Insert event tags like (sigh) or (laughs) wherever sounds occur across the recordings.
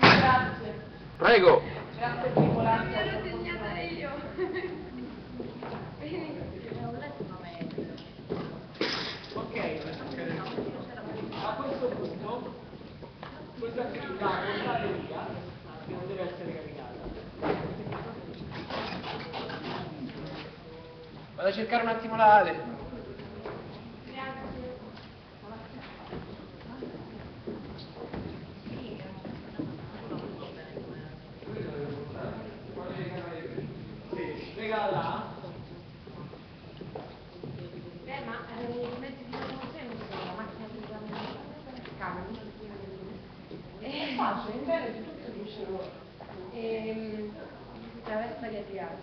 Grazie. Prego. Grazie per volare. l'ho disegnata io. Ok, a questo punto questa attività portare via, che non deve essere caricata. Vado a cercare un attimo la Ale. Regala. Beh, ma eh, i mezzi di locomozione non sono la macchina di camion. È facile, in Veneto tutto dice loro. Ehm, la vesta di Adriano.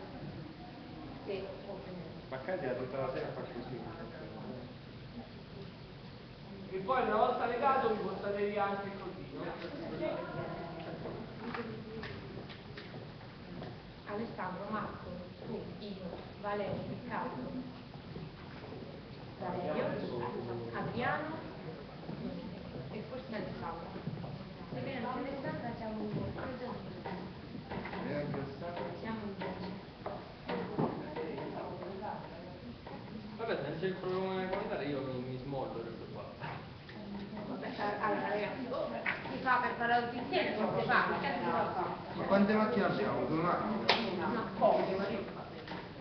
Sì, Ma Katia tutta la sera fa così. E poi una volta legato vi portate via anche il codino. Alessandro, Marco, tu, io, Valerio, Riccardo, Valerio, Adriano e forse Alessandro. Se viene anche Alessandra siamo un po'. Siamo un po'. Vabbè, senza il programma comunitario io mi, mi smollo questo qua. Vabbè, allora ragazzi, si fa per fare tutti insieme, non si fa? Ma quante macchine abbiamo? Due macchine? No, poche,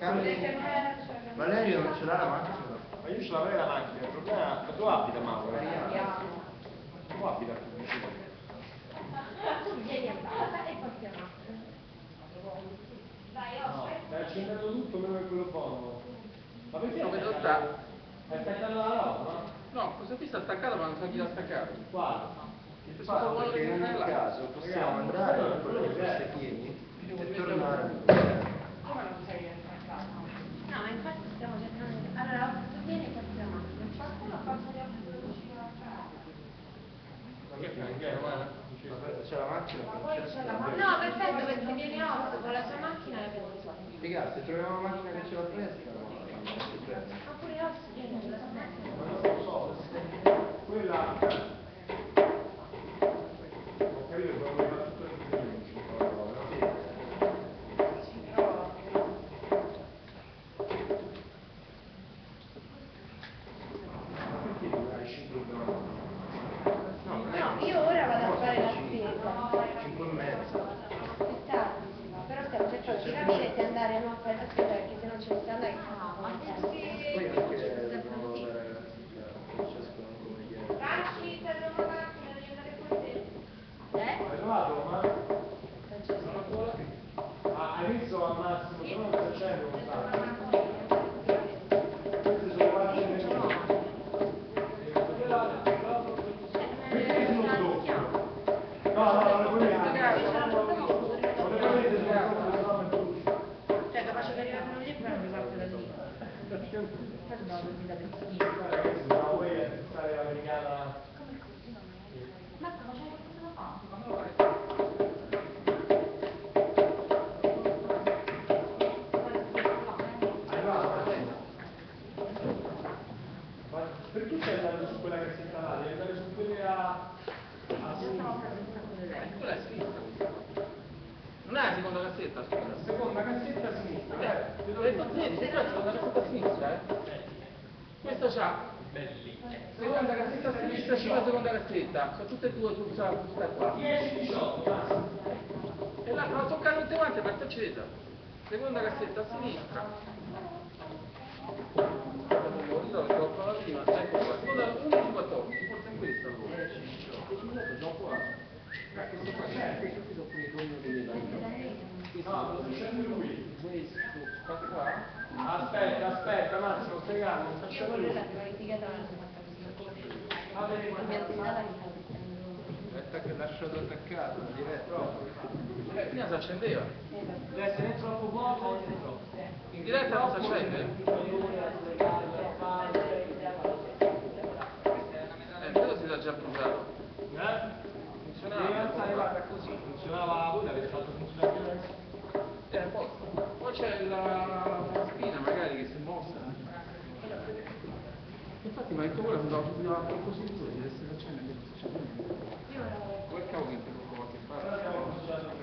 ma. Cambia- Valerio non ce l'ha la macchina? Ma io ce l'avrei la macchina, il problema è che tu abita Mauro. Tu abita vicino. Tu vieni a casa e partiamo. No, hai accendato tutto meno che quello fondo. Ma perché No, hai vedo sta. Hai staccato la roba, no? No, questo qui sta staccato ma non so chi l'ha staccato. Quale? Questo vuole Perché in ogni caso possiamo andare a quello che queste pieni e tornare. Come non sei? No, ma infatti stiamo cercando di... Allora, e. Qualcuno ha fatto gli casa. Romana? C'è la macchina. No, perfetto, perché viene Otto con la sua macchina e abbiamo risolto. Raga, se troviamo una macchina che ce la fresca, no? Ma pure Otto viene con la sua macchina. Ma non lo so. Quella... attività mi sta mettendo... Aspetta che lasciato attaccato, diretto. Eh, prima si accendeva. Deve essere troppo poco. In diretta non si accende? Eh, quello si era già bruciato. Eh? Funzionava. Devi alzare, guarda, così. Funzionava, voi l'avete fatto funzionare più adesso? Eh, poi, poi c'è la, Infatti mi ha detto quello che andava subito alla proposizione di essere a cena e non succede niente. Quel cavolo che ti ho fatto fare.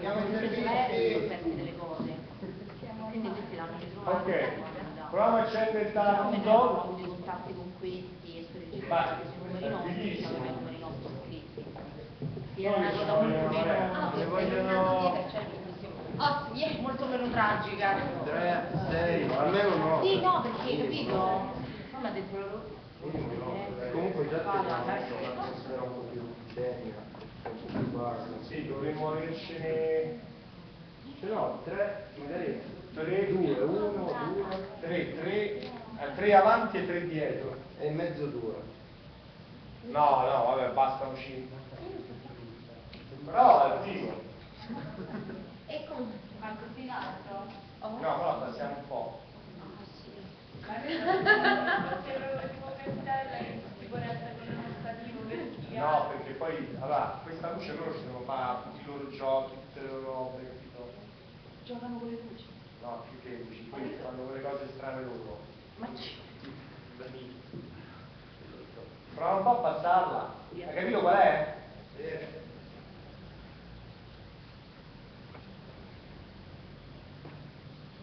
Delle cose. Quindi questi l'hanno ritrovato. Ok, proviamo a accendere il tasto. i contatti con questi e sui numeri nostri, avevano i numeri scritti. Sì, Noi era una cosa molto meno, bene. Ne vogliono- Oh, vieni. molto meno tragica. 3, 6, almeno no. Sì, no, perché capito? Mi ha detto loro. Comunque già Guarda, teniamo dai. un'atmosfera un po' più seria, Sì, dovremmo avercene... Ce l'ho, tre, magari... Tre, Due, uno, due, Tre, tre, eh, tre avanti e tre dietro. e mezzo dura. No, no, vabbè, basta uscire. Però è figo. E con quanto in alto? No, però passiamo un po'. (laughs) No, perché poi, allora, questa luce loro ci devono fare tutti i loro giochi, tutte le loro robe, capito? Giocano con le luci. No, più che luci, poi fanno quelle cose strane loro. Ma ci... Prova un po' a passarla. Hai capito qual è?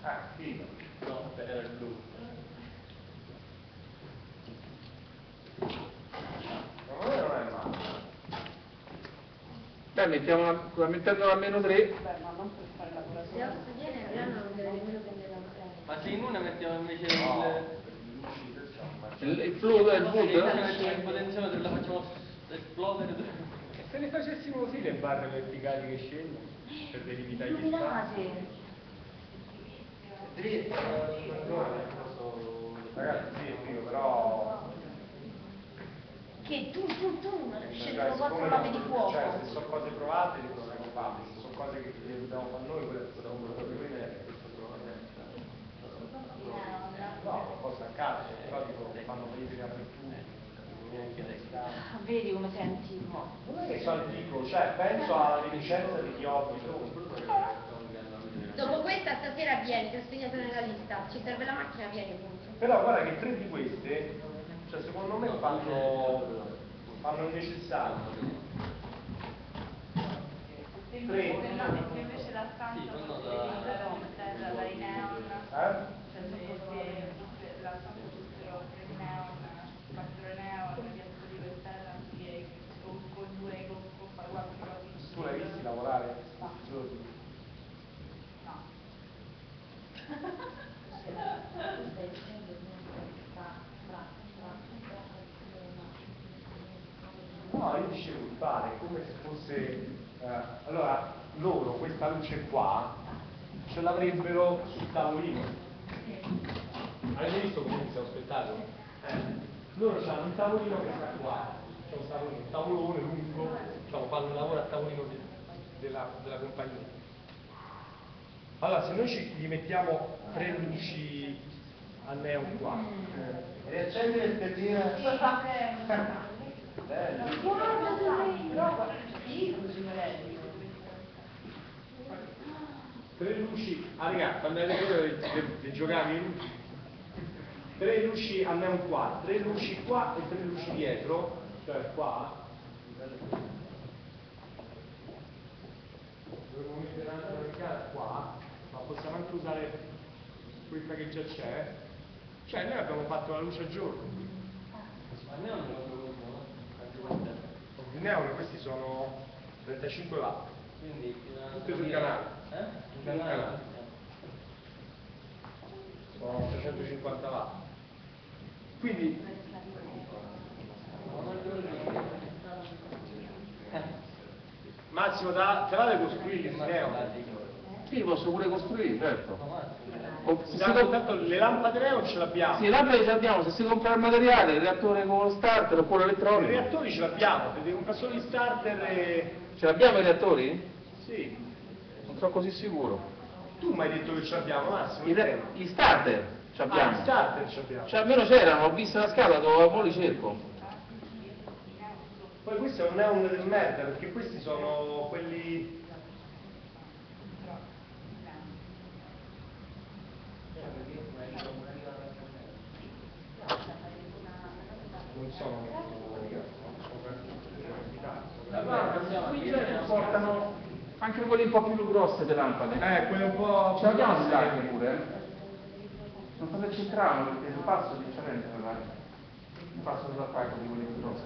Ah, figo. No, era il blu. Beh, mettiamola, mettendola a meno 3. Se Osso viene, Adriano non la. Ma se in una mettiamo invece No, il... Il, e il mettiamo il potenziometro e la facciamo esplodere. Se ne facessimo così le barre verticali che scendono per delimitare gli spazi. Dritto, Ragazzi, sì, però che tu, tu, tu, scendono quattro lame di fuoco. Cioè, se sono cose provate, le dobbiamo fare, se sono cose che dobbiamo fare noi, quelle che dobbiamo fare noi, no, posso accadere, però dico, fanno verifica per tutti. Ah, vedi come sei antico. Non è che sono antico, cioè penso alla licenza di chi ho. Dopo questa stasera vieni, ti ho segnato nella lista, ci serve la macchina, vieni appunto. Però guarda che tre di queste cioè secondo me fanno, fanno il necessario. Tre. invece la stanza terra dai neon, Eh? cioè se, se la stanza fossero tre neon, quattro neon, piazza di quest'era, con, con due, con, con quattro Tu l'hai visti lavorare tutti i giorni? No. No, fare come se fosse... eh, allora, loro questa luce qua ce l'avrebbero sul tavolino. Avete visto come inizia lo spettacolo? Eh, loro hanno un tavolino che sta qua, c'è un tavolino, un tavolone lungo, diciamo, fanno un lavoro a tavolino de- della, della compagnia. Allora, se noi ci, gli mettiamo tre luci a neon qua, Riaccendi le stelline. Bello. Tre luci, ah raga, quando vedere le giocavi? Tre luci a neon qua, tre luci qua e tre luci dietro, cioè qua. Dovremmo mettere anche qua, ma possiamo anche usare questa che già c'è. Cioè noi abbiamo fatto la luce a giorno. Il neon questi sono 35 watt. Quindi Tutte sul canale. Eh? Sul canale. Sono 350 watt. Quindi Massimo da, te costruito il neon? Sì, posso pure costruire, certo. Se si Tanto, com- tanto le lampade neon ce l'abbiamo. Sì, là ce l'abbiamo, se si compra il materiale, il reattore con lo starter oppure I elettronico. reattori ce l'abbiamo, devi comprare solo gli starter e... Ce l'abbiamo i reattori? Sì. Non sono così sicuro. Tu mi hai detto che ce l'abbiamo, Massimo. I re- Gli starter ce Ah, l'abbiamo. gli starter ce l'abbiamo. Cioè almeno c'erano, ho visto la scala, dove poi li cerco. Poi questo è un neon del merda, perché questi sono quelli... Non sono... Qui c'è- portano anche quelli un po' più grosse le lampade. Eh, quelli un po'... Ce l'abbiamo di starter pure. eh? Non so se c'entravano perché il passo è differente da il passo dell'attacco di quelli più grossi.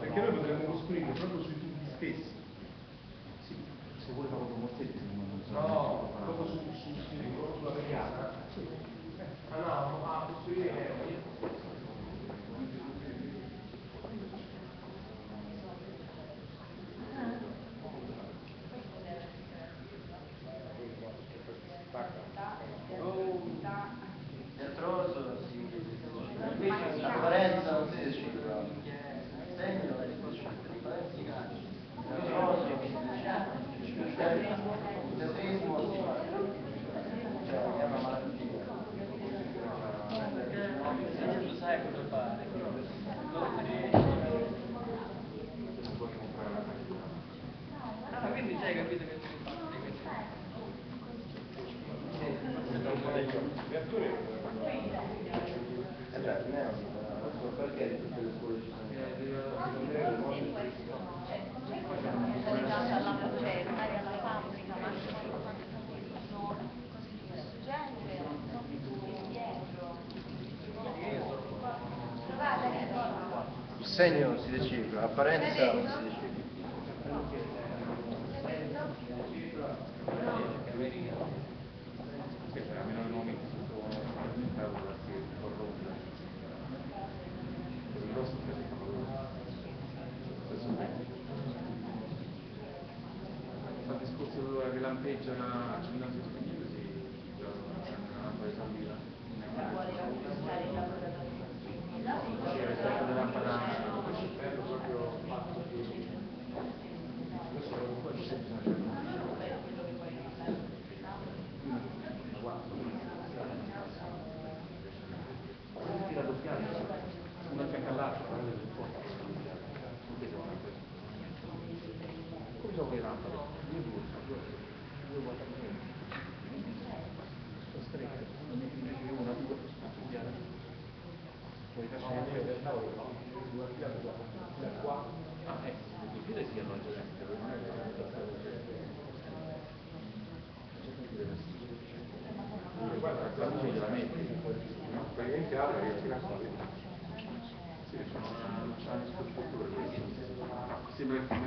Perché noi potremmo costruire proprio sui tubi stessi. Sì, se vuoi fare un mozzetto, non so. No, proprio su, su, su, sulla mediana. Ah no, a costruire... Teatroso, sì. Invece l'apparenza non si decide. Segno, differenza. Teatroso, teatrismo, sì. Cioè, è una malattia. tu sai cosa fare. Ah, quindi già hai capito che devi fare questo. Eh beh, neon, non so perché tutte le scuole ci sono. Il segno non parlato, avrebbe risposto a famiglia, non vedo una questa. Come sono in rampa? Due, due, due volte due, a a fiato, Sembra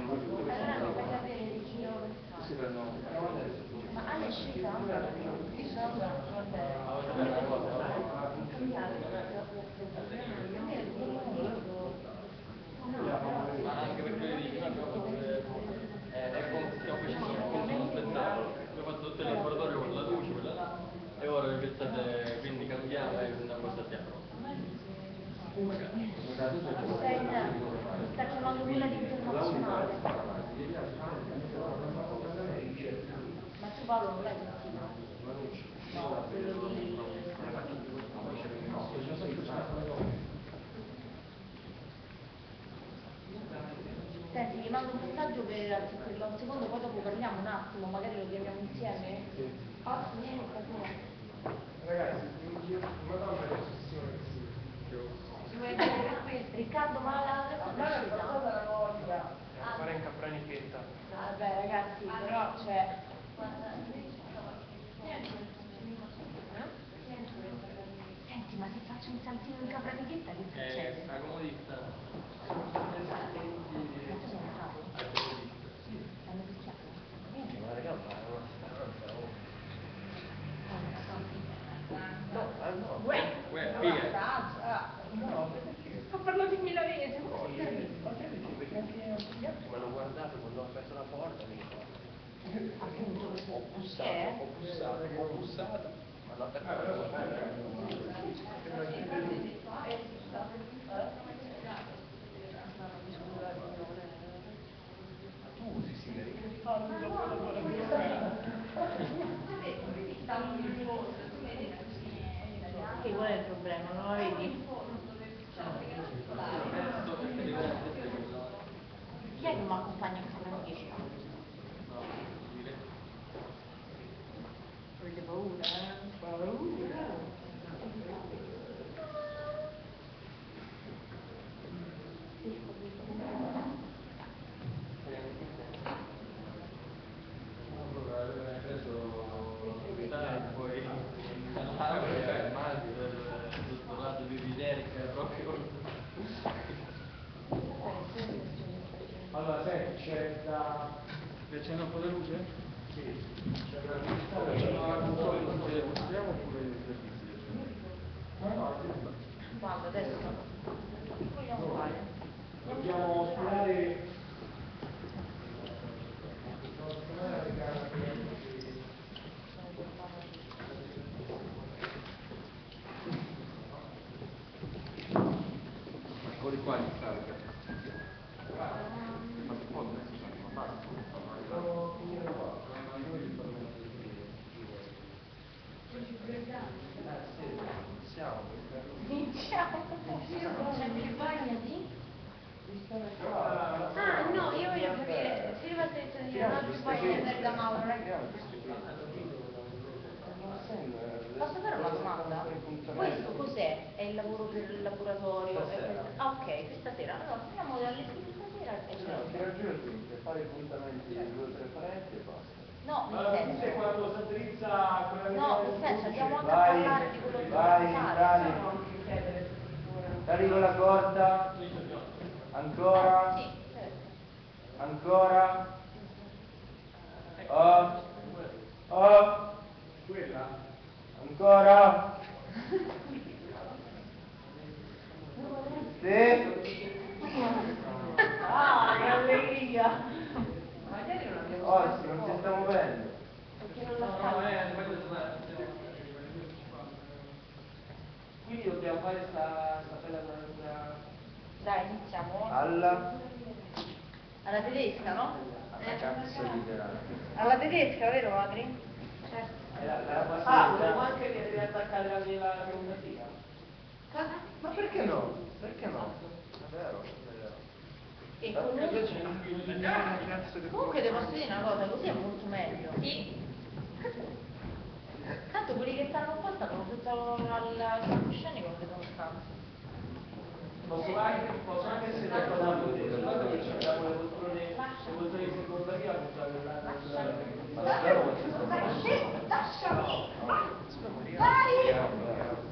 lasciami, vai,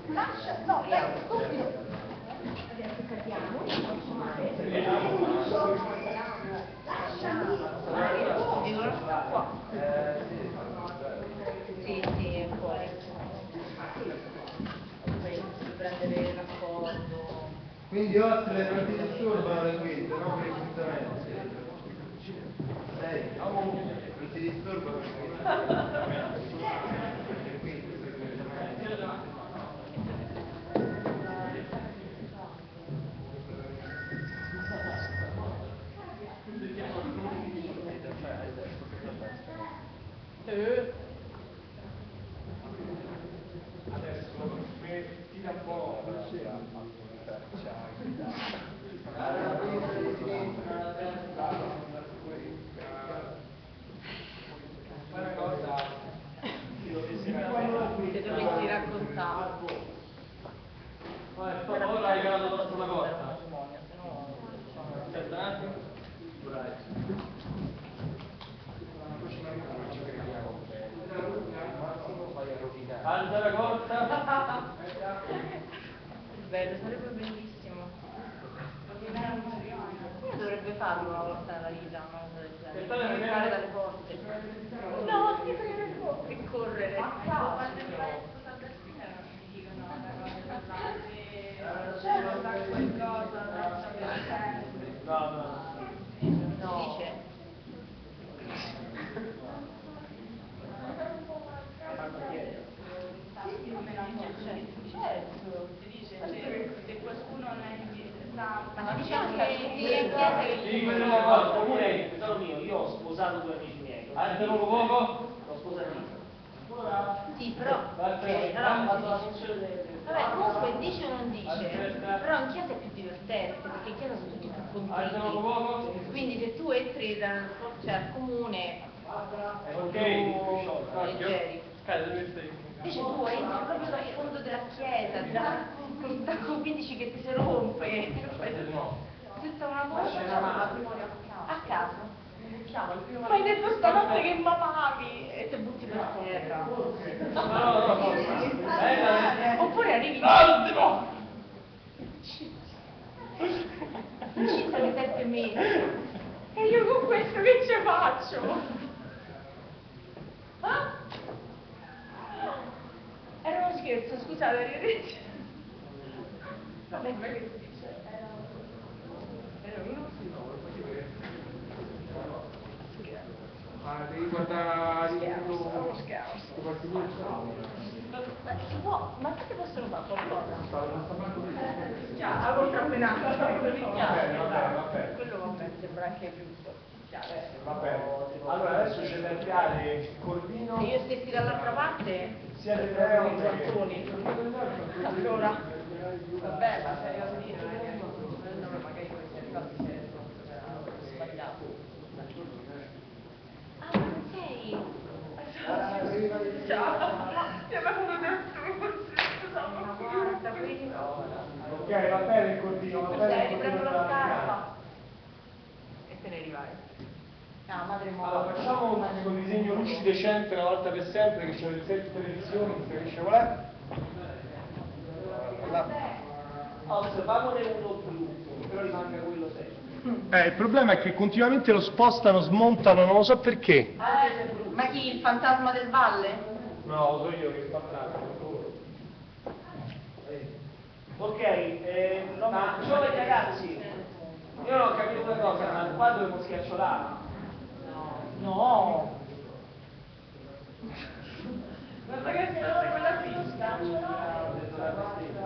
lascia, no, è stupido. Adesso capiamo, lasciami, vai, qua. Sì, sì, è fuori. Prendere l'accordo. Quindi oltre le partite solo vanno le quinte, non per i appuntamenti. Lei non ti disturbano le guide. Le guide, Eh, Adesso metti un po' una cosa ti dovessi raccontare. Se dovessi raccontare. Vai, ora ora hai cagato troppo una Era cosa. matrimonio, se no, diciamo. Aspetta un attimo. Alza la corta. Bello, sarebbe bellissimo. Uno dovrebbe farlo una volta nella vita, una cosa del genere. Aspettate, Non perché- entrare dalle porte. No, ti prego. E correre. No, no. No. Dice. Certo. se qualcuno non è sta Ma si dice anche in chiesa che è una cosa. Comune, tesoro mio, io ho sposato due amici miei. Alza poco poco. L'ho sposatissimo. Sì, però. Del... Vabbè, comunque dice o non dice, però in chiesa è più divertente, perché in chiesa sono tutti più poco contenti. Quindi se tu entri dal, cioè, al comune Ok. leggeri. Invece tu entri proprio dal fondo della chiesa, da, col tacco 15 che ti si rompe. Tutta una cosa a caso. Ma hai detto stanotte che mamavi e te butti per terra. No. Bella. Oppure arrivi Attimo. incinta di sette mesi. E io con questo che ci faccio? (laughs) Ah? Era uno scherzo, scusate, arrivederci. Vabbè, ma che? Era era uno ma devi guardare scherzo, uno scherzo. Ma si può, ma che possono fare qualcosa? Già, avevo camminato, Vabbè, vabbè, vabbè. Quello vabbè, sembra anche giusto. Va bene. Allora adesso c'è da tirare il cordino. Se io stessi dall'altra parte, Siete tre o tre? Allora, vabbè, ma sei a dire, non è che allora magari questi arrivati si è sbagliato. Ah, ma non sei? Ciao, mi avevo detto Ma guarda, qui. Ok, va bene il cordino, va bene riprendo la scarpa e te ne rivai. Ah, madre. Allora, facciamo questo disegno luci decente una volta per sempre, che c'è le sette televisioni, non si capisce qual è. Ops, famone uno blu, però rimanga quello secco. Eh, il problema è che continuamente lo spostano, smontano, non lo so perché. Ma chi? Il fantasma del valle? No, lo so io che sta atrás. Ok, eh, ma giovani ragazzi, io non ho capito una cosa, ma qua dovevo schiacciolare. No. Guarda che storta quella pista.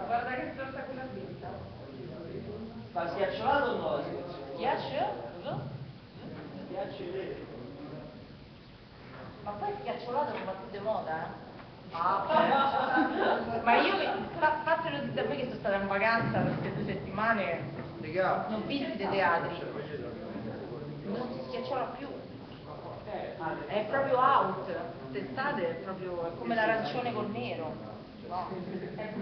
Guarda che storta quella pista. Ma schiacciolato o no? la situazione? Ghiaccio? Scusa? Schiacci vero. Ma poi schiacciolato come a tutte moda, eh? Ah, (laughs) Ma io, fa, fatelo da me che sono stata in vacanza queste due settimane, non visite teatri. Non si schiacciola più. È proprio out. D'estate è proprio è come l'arancione col nero. No, è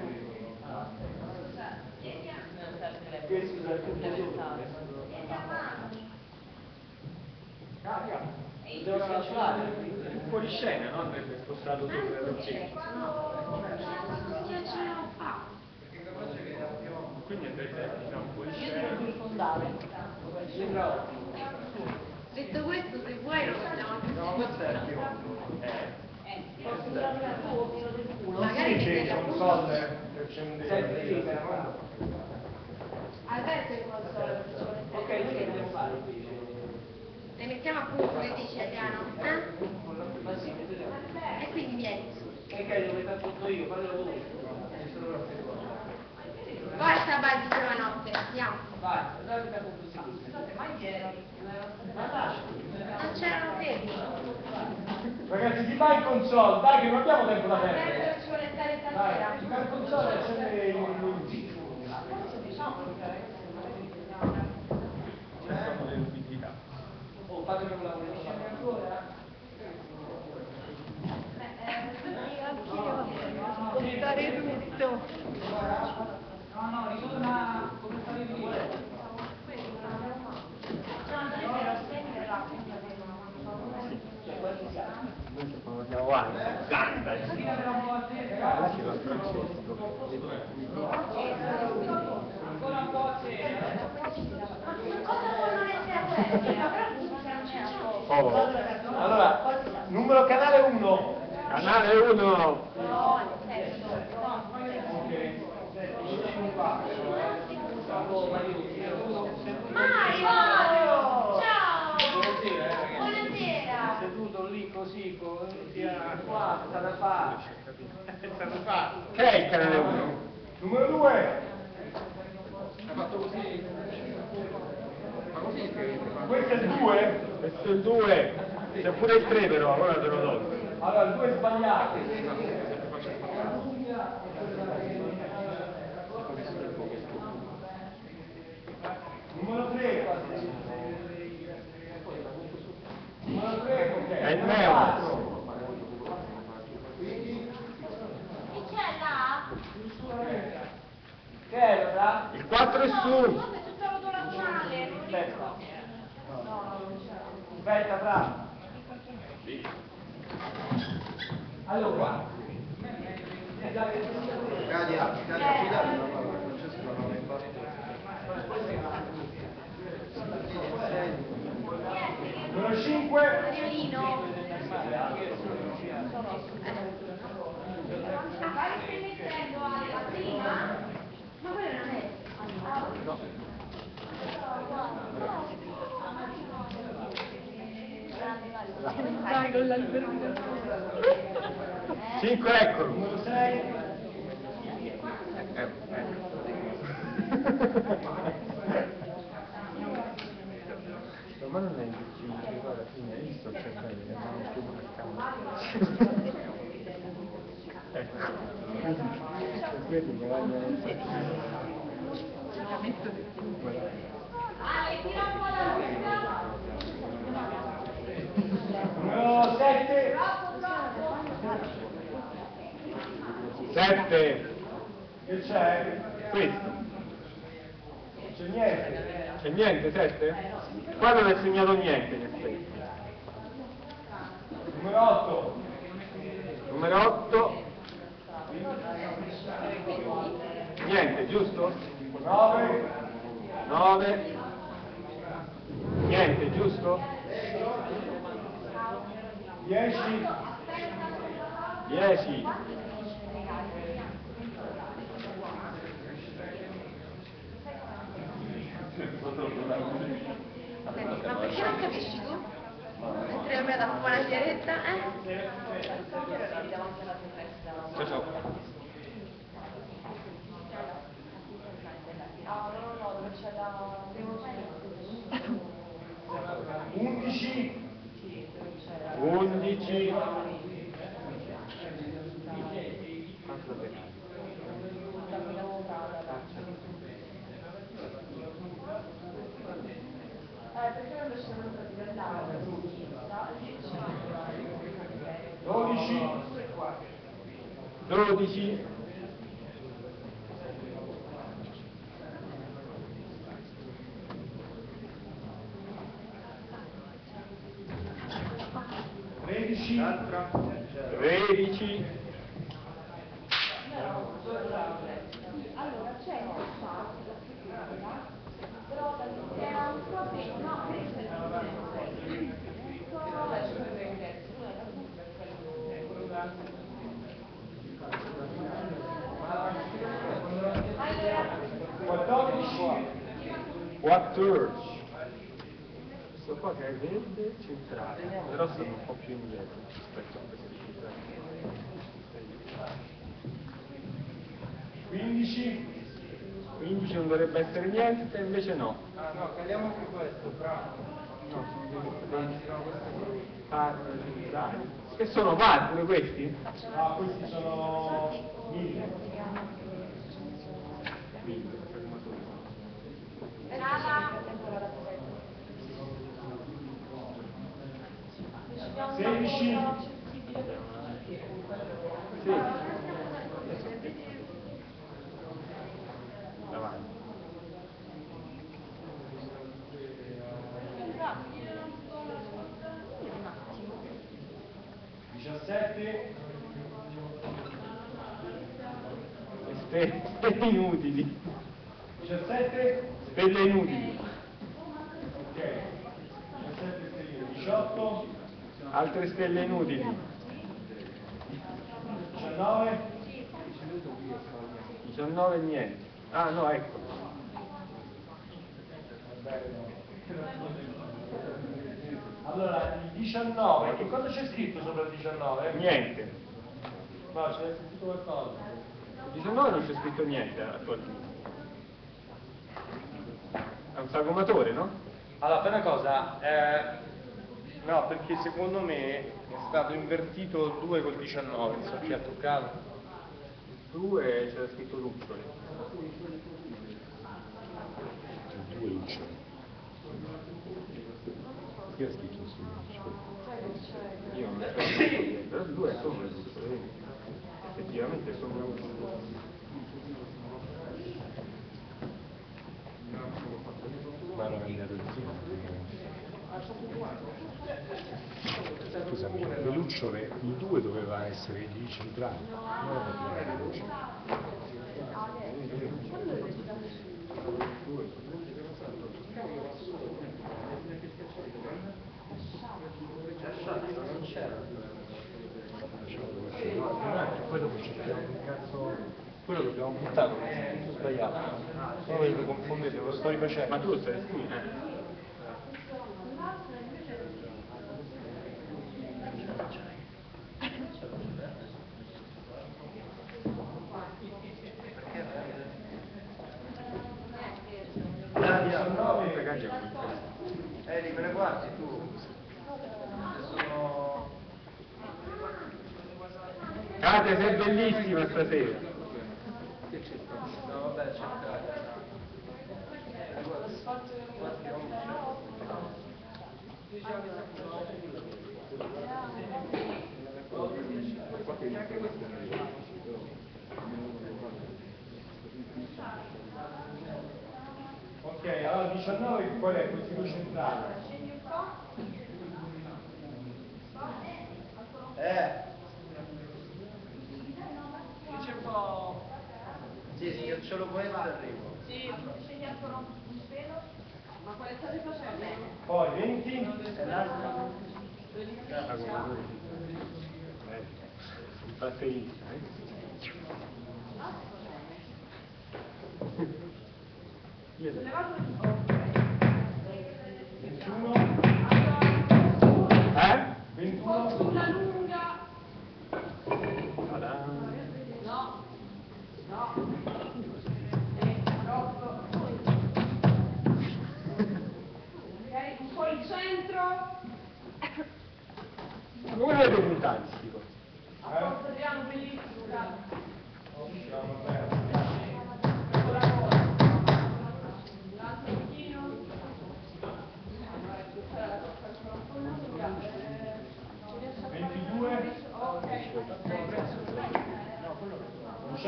Devo schiacciolare. Fuori scena, no? Andrebbe spostato su Quindi andrebbe diciamo, fuori Io scena. devo rifondare. Detto questo, se vuoi lo facciamo anche no, questo è più. Posso tirare il tuo tiro del culo? Magari c'è la un sol per accendere. Alberto è console, ci vuole Ok, che dobbiamo fare? Le mettiamo a punto, che dici Adriano? Eh? E quindi vieni. E che devo mettere tutto io, fatelo tu. Forza Baldi giovanotte, andiamo. Vai, dai, metà con questi due. Ma ieri. Ma lascia. Non c'erano tempi. Ragazzi, chi va in console? Dai che non abbiamo tempo da perdere. Alberto ci vuole stare Dai, in console e accende i minuti. Oh, fatemi un lavoro. Tutto. No, no, ritorna come stavi prima. Ancora un po' c'è. Allora, numero canale 1. Canale 1! No, nel senso, no. Mario! Ciao! Buonasera! Seduto lì così, con qua, sta da fare. Sta da fare. Che è il canale 1? Numero 2. Questo è il 2. Questo è il 2. C'è pure il 3 però, ora te lo do. Allora, il 2 è sbagliato. Numero 3. Numero 3 cos'è? È il meo. Chi c'è là? Che allora? Il 4 è su. Forse è tutto rotolazionale, non Aspetta. riesco. Aspetta, fra. Allora, qua. Cadia, Cadia, non è Numero 5. Mariolino. Ah, stai mettendo alla prima? Ma quello non è. 5 eccolo. 6. Ma non è difficile, guarda, fine, io sto cercando di andare più marcato. Ecco. Vedi che Ale, tira un po' la luce. Numero 7. 7. Che c'è? Questo. C'è niente. C'è niente, 7? Qua non è segnato niente in effetti. Numero 8. Numero 8. Niente, giusto? 9. 9. Niente, giusto? 10. 10. Ma perché non capisci tu? Mentre io mi vado a fumare una sigaretta, eh? Ciao ciao. Undici. 11. Dodici. 12. Tredici. 13. Allora, c'è un spazio, però era un po' no, questo è il 14. Questo qua che è verde centrale, però sono un po' più indietro rispetto a questi centrali. 15? 15 non dovrebbe essere niente, invece no. Ah no, caliamo anche questo, bravo. No, sono. Che sono par pure questi? Ah, questi sono 1000. Quindi, fermatori. Sedici? Sì. Davanti. Diciassette? Stelle inutili. 17? Stelle inutili. Ok. 17 stelline. 18? Altre stelle inutili. 19? 19 niente. Ah no, ecco. Allora, il 19, che cosa c'è scritto sopra il 19? Niente. No, c'è scritto qualcosa. Il 19 non c'è scritto niente attualmente. È un sagomatore, no? Allora, fai una cosa, eh, no, perché secondo me è stato invertito il 2 col 19, non so chi ha toccato. 2 c'era scritto luccioli. Due luccioli. Chi ha scritto su luccioli? Io non so niente, però 2 sono le lucciole? Effettivamente sono le lucciole. Ma non è andato insieme. Scusami, le lucciole, il 2 doveva essere il centrale, non la prima lucciole. Poi dopo cerchiamo che cazzo... Quello dobbiamo buttare, sbagliato. Che mi confondete, lo sto rifacendo. Ma tu stai qui, eh? Quante caglie ha quel Eri, me ne guardi tu? Sono... Kate, sei bellissima stasera. No, vabbè, cercare. Ok, allora 19 qual è? Questi due centrali. Eh, Dice un po'... sì, sì, io ce lo puoi fare arrivo. Sì, scegli ancora un pelo. Ma quale state facendo? Poi 20? E l'altro? Sagomatore, sì. Eh, un batterista, eh? Io Eh? 21? Sulla lunga. No. No. Eh, centro. Come avete puntato sti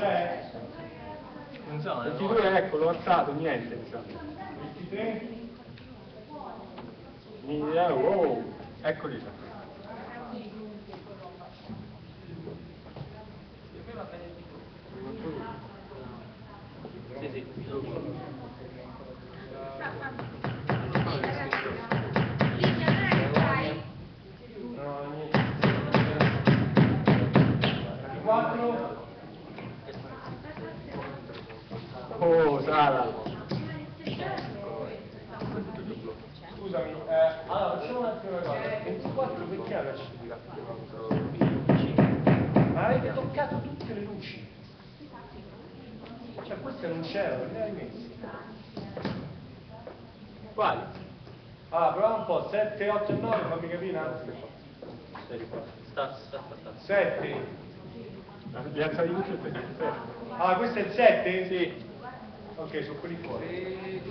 Non c'è? Funziona, 22, ecco, l'ho alzato, niente, diciamo. 23? Mi, eh, wow, eccoli là. Sì, sì. Oh, Sala. scusami, eh, allora facciamo un attimo una cosa. 24 perché hanno Ma avete toccato tutte le luci. Cioè queste non c'erano, le hai messe. Quali? Allora, proviamo un po', 7, 8 e 9, fammi capire un attimo. Sta, sta, sta, sta. 7. La piazza di luce per il Ah, questo è il 7? Sì. Ok, sono quelli fuori. Sì,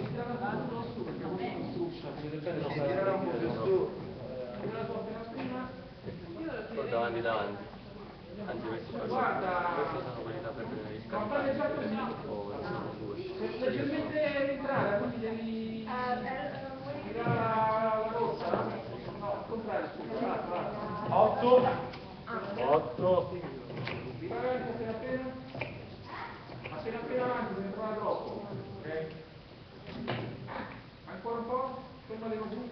tirare un po' più su. Sono davanti davanti. Anzi questi sono, quelli da per il campo. O sono due. Leggermente rientrare, quindi devi tirare la rossa. No, va, va. 8. 8. Vai avanti appena appena. Appena appena avanti, fa troppo. Ok? Ancora un po'? Fermate così.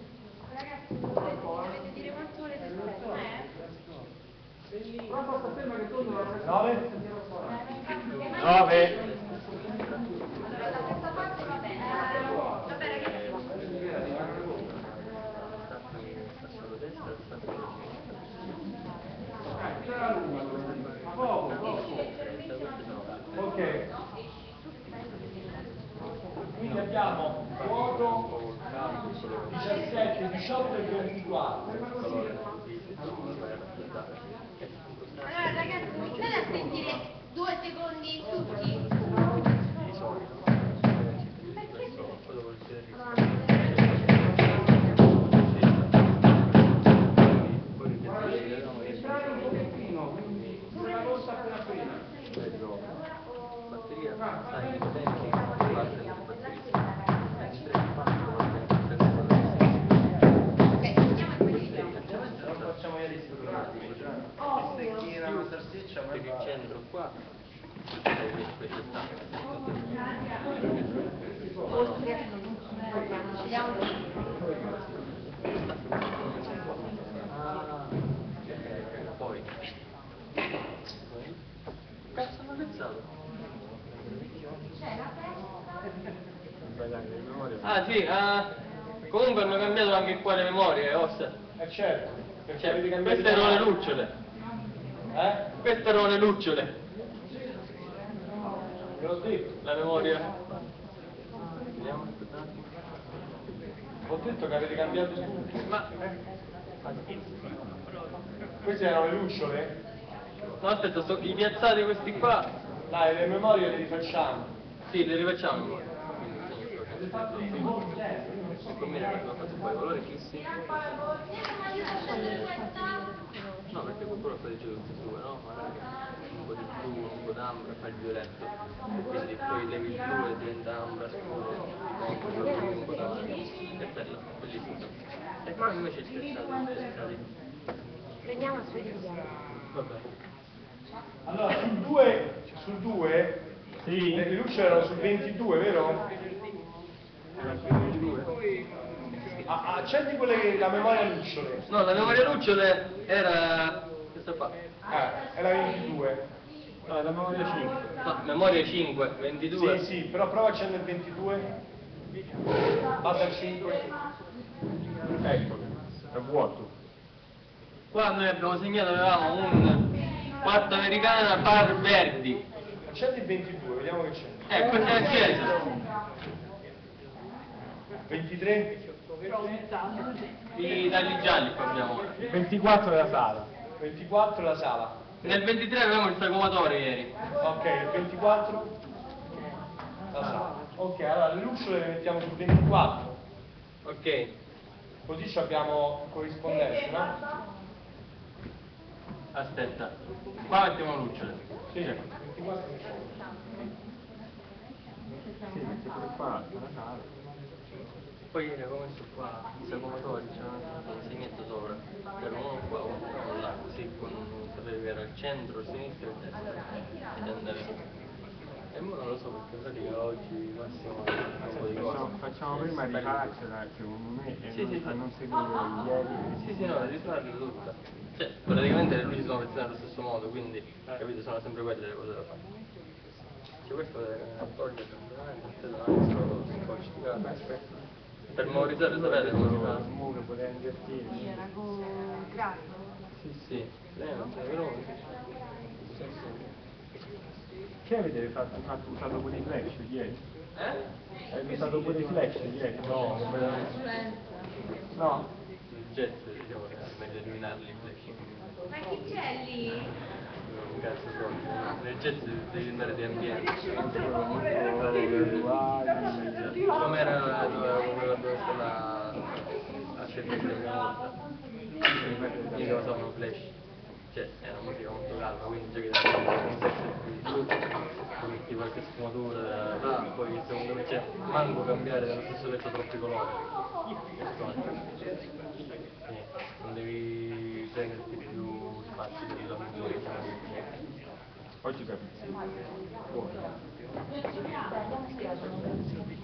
Ragazzi, dovete dire quanto volete aspettare. Pronto, sta ferma che torno la 9. 9. 18, 17, 18 e 24. Qua. Ah, poi. Cazzo hanno pensato? Ah sì, ah, comunque hanno cambiato anche qua le memorie, ossa. Eh certo, perché Cioè, avete cambiato queste erano le lucciole. Eh? Queste erano le lucciole. Ve l'ho detto. La memoria. Vediamo, aspettate. Ho detto che avete cambiato tutto. Ma Queste erano le lucciole? no aspetta, sto, i piazzati questi qua. Dai, le memorie le rifacciamo. Sì, li rifacciamo. E combina per la fase poi colore fissi. No, perché qualcuno sta dicendo tutti e due, no? Magari un po' di blu, un po' d'ambra, fa il violetto. Quindi poi levi il blu e diventa ambra scuro, un po' di blu, un po' davanti. È bello, bellissimo. E poi invece il spezzato. Prendiamo di Vabbè. Allora, sul 2, sul 2 Sì. le lucciole erano sul 22, vero? Ah, accendi quelle che la memoria lucciole. No, la memoria lucciole era questa qua. Ah, era 22. No, la memoria 5. No, memoria 5, 22. Sì, sì, però prova a accendere il 22. Basta il 5. Eccolo, è vuoto. Qua noi abbiamo segnato, avevamo un quarto americana par verdi. Accendi il 22, vediamo che c'è. Eh, questo è acceso. 23. I tagli gialli qua abbiamo. 24 della sala. 24 la sala. Nel 23 avevamo il sagomatore ieri. Ok, il 24 la sala. Ok, allora le lucciole le mettiamo sul 24. Ok. Così ci abbiamo corrispondenza, no? Aspetta. Qua mettiamo lucciole. Sì, 24 Sì, perché pure qua, della sala. Poi ieri avevo messo qua i sagomatori, c'era un segnetto sopra. C'era uno qua, uno là, così con che era il centro, il sinistro e il destro. Ed andavi. E mo non lo so perché in pratica oggi massimo un po' di cose. Facciamo, facciamo prima rifarcela, secondo me, e Sì, non, sì, sì. non seguire ieri. Sì, sì, no, rifarli tutta. Cioè, praticamente le luci sono pezzate allo stesso modo, quindi, capito, sono sempre quelle le cose da fare. Cioè, questo è togliere carta. Per memorizzare sapete come si fa? Che poteva invertire. Era con grado. Sì, sì. Non c'è però. Che avete fatto, fatto usato pure i flash ieri? Eh? Avete usato pure i flash ieri? No. No? Il jet, diciamo, è meglio eliminarli i flash. Ma chi c'è lì? Un cazzo proprio. Nel jet devi andare di ambiente. Com'era dove dove stava a scegliere la prima volta? Io usavo un flash. Cioè, era una musica molto calma, quindi già che un set più metti qualche sfumatura là, poi secondo me c'è manco cambiare dallo stesso letto troppi colori. Non devi prenderti più spazio della musica. Oggi capisco.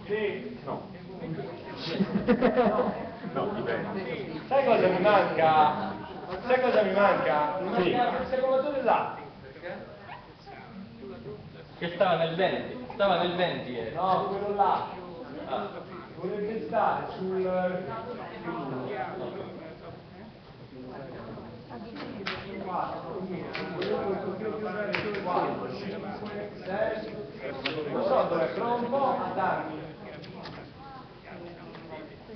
Sì. No. no, dipende. Sai cosa mi manca? Manca? Manca quel secomatore là. Che stava nel 20, stava nel 20 eh. No, quello là. Ah. Dovrebbe stare sul... 4, 5, 6, non so dove, prova un po' a darmi.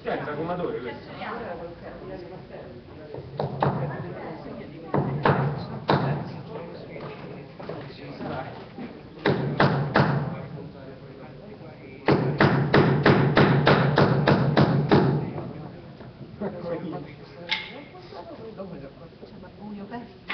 Sì, è un ragomatore questo. Dopo gli ho fatto, c'è Marmonio Berti.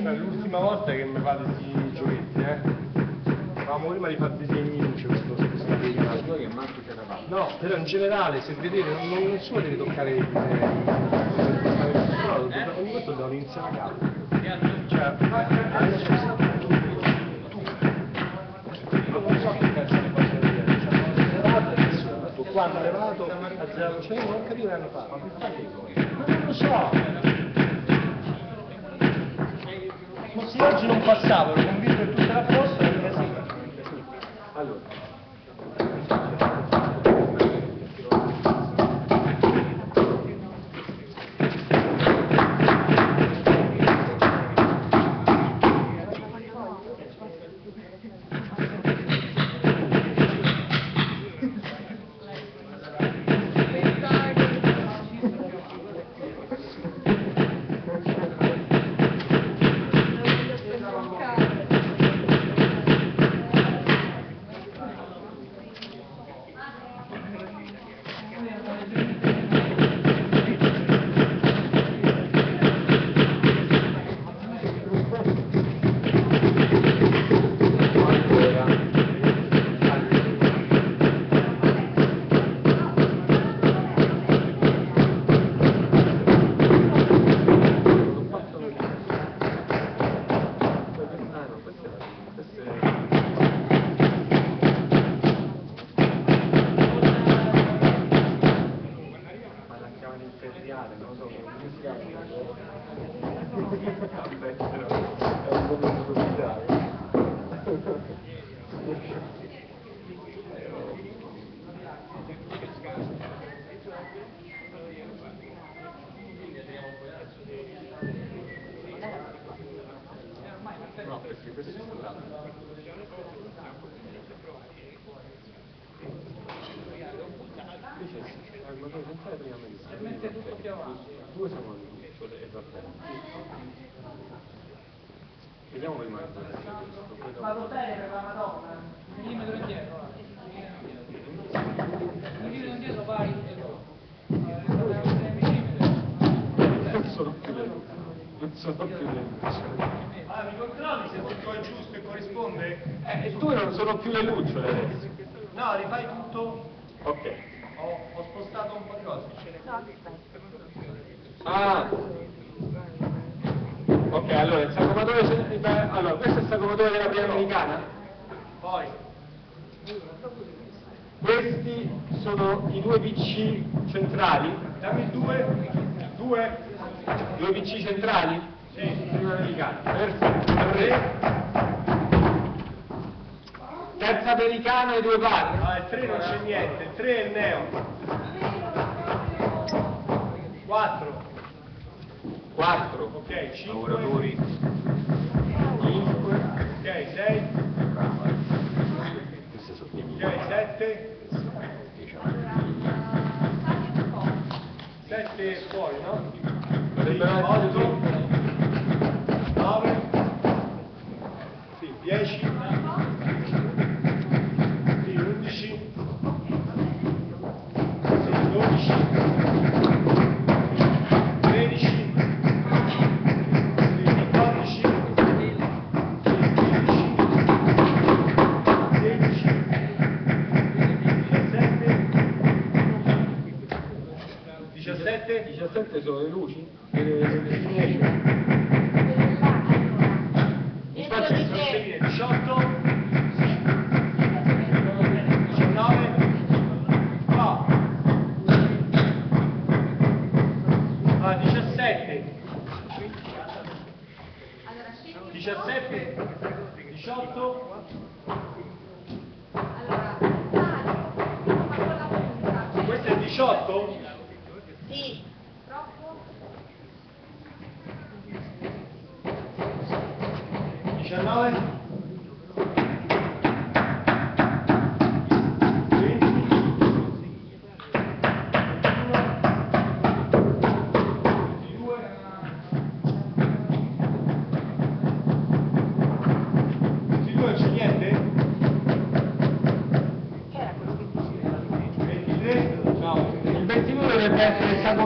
Cioè, l'ultima volta che mi fate questi giochetti, eh? Stavamo prima di fare disegni luce questo No, però in generale se vedete non, non deve toccare i disegni, però ogni volta dobbiamo iniziare a capo. Cioè, adesso quando è levato a 0 cioè non capire l'anno fatto.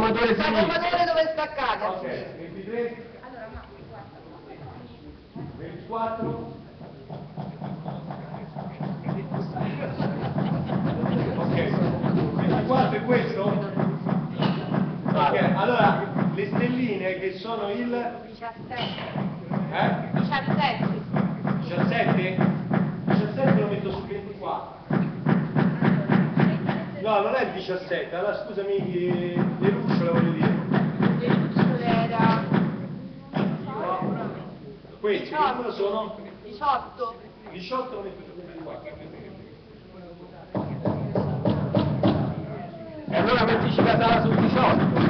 Salvatore sinistra. Dove staccate? Ok, 23. Allora, no, 24. 24. Ok, 24 è questo? Ok, allora le stelline che sono il 17. Eh? 17. 17? 17 lo metto su 24. No, non è il 17, allora scusami, eh, devo voglio dire. Le lucciole era Questi, che sono? 18. 18 lo metto su 24. E allora mettici la sala sul 18.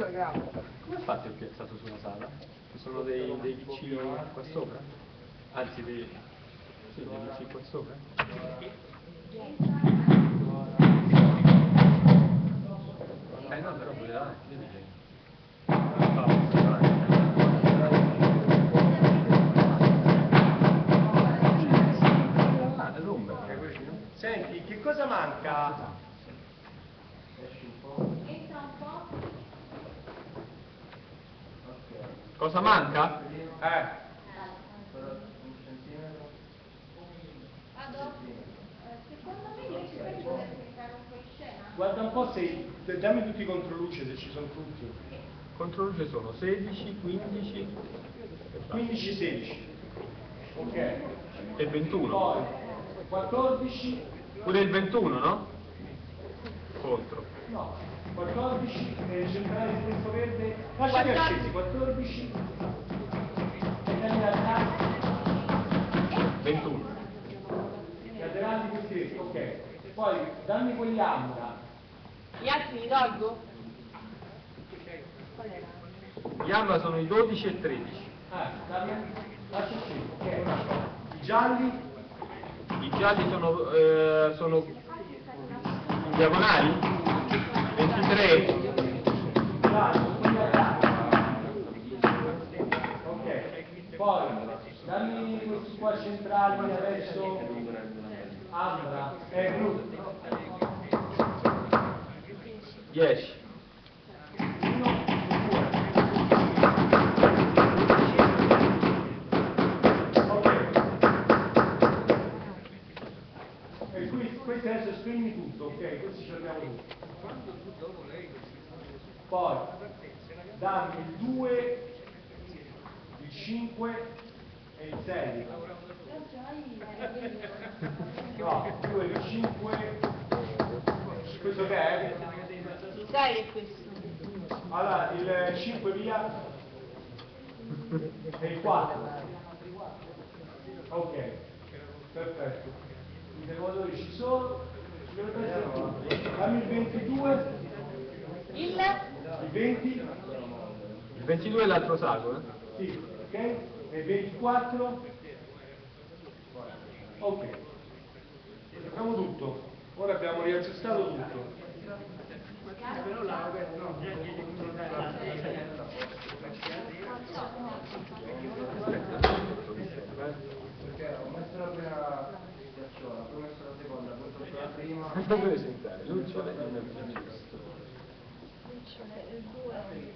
Come fate il piazzato sulla sala? Ci sono dei, dei vicini qua sopra? Anzi, dei, sì, dei vicini qua sopra? Eh no, però pure vedi? Ah. Senti, che cosa manca? Cosa manca? Eh, guarda un po' se... dammi tutti i controluce se ci sono tutti. Controluce sono 16, 15 15, 16. Ok. e 21. Poi 14, Pure il 21, no? Contro. no, 14, eh, centrale di questo verde, lasciami accesi, 14, e dammi laterali, 21. laterali di questi ok. Poi dammi quelli ambra, Gli altri li tolgo? Gli ambra sono i 12 e 13. ah, dammi, lascia accesi, ok. I gialli, I gialli sono, eh, sono in diagonali? 23. gialli, quelli laterali. Ok, poi dammi questi qua centrali adesso, ambra, eh, blu. 10. Spegni tutto, ok? Questi ce l'abbiamo tutti. Poi dammi il 2, il 5 e il 6. No, il 2, il 5. Questo che è? Il 6 è questo. Allora, il 5 via e il 4. Ok, perfetto. I decoratori ci sono, Dammi il 22, Il il 20, Il 22 è l'altro saco, eh? sì, ok? E il 24, ok. Abbiamo tutto. Ora abbiamo riaggiustato tutto. Messo la seconda, poi ho messo la prima. Dove sentare? Lucciole e una giusto. il 2.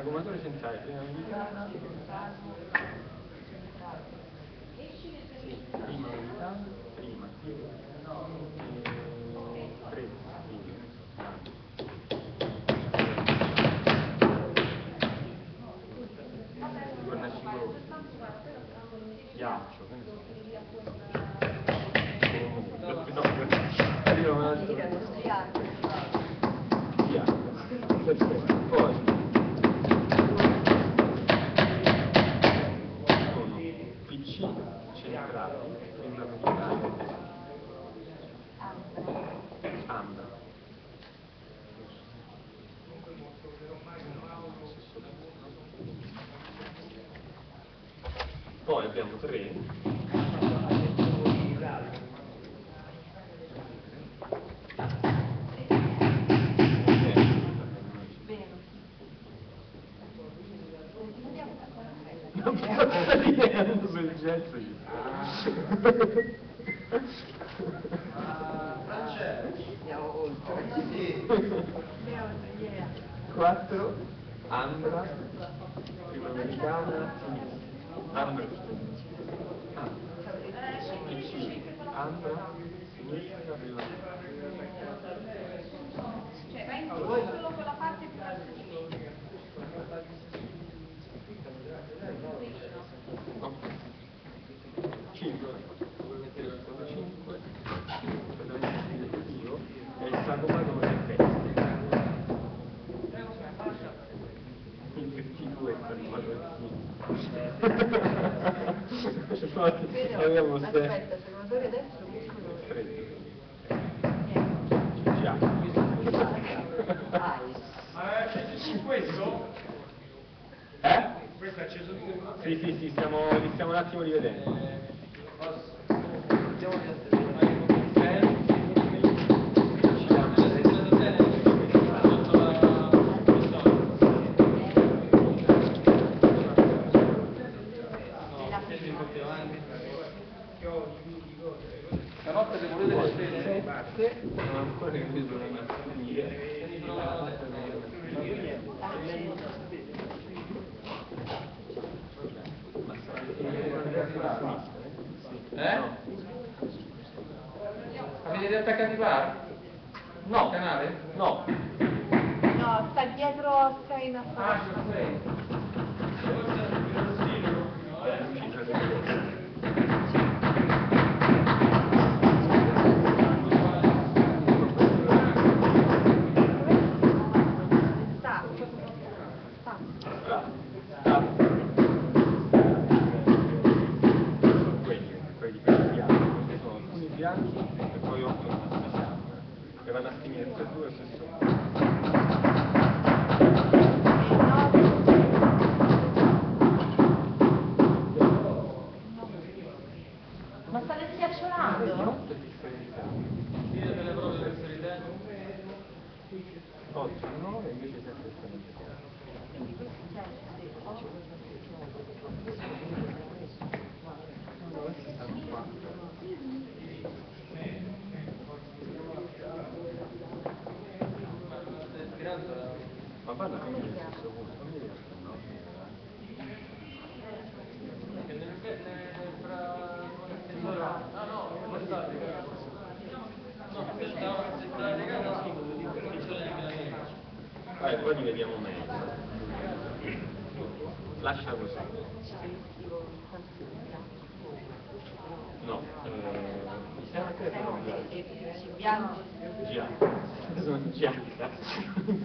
Aggumatore Centrale, prima di... Eh.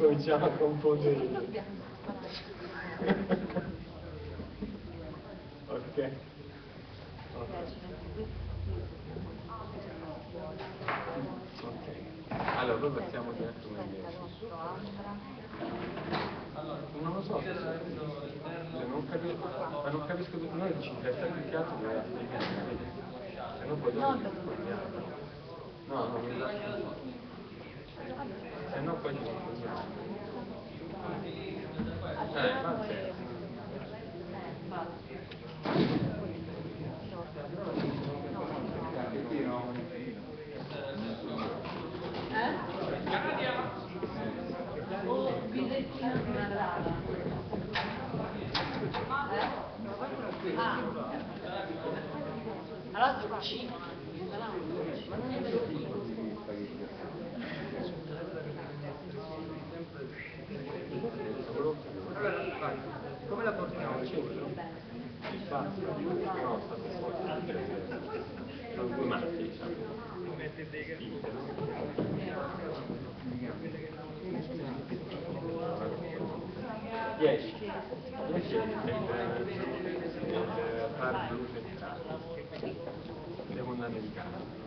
Ecco, cominciamo a confondere. ok. Ok. Allora, poi passiamo direttamente. Allora, non lo so, se non capisco, ma non capisco, noi ci interessa più che altro per se no poi dopo ci No, no, non se no poi non eh, ma ah. c'è Allora, 5. Due matti, diciamo. Dieci è il, il faro blu centrale. Seconda americana.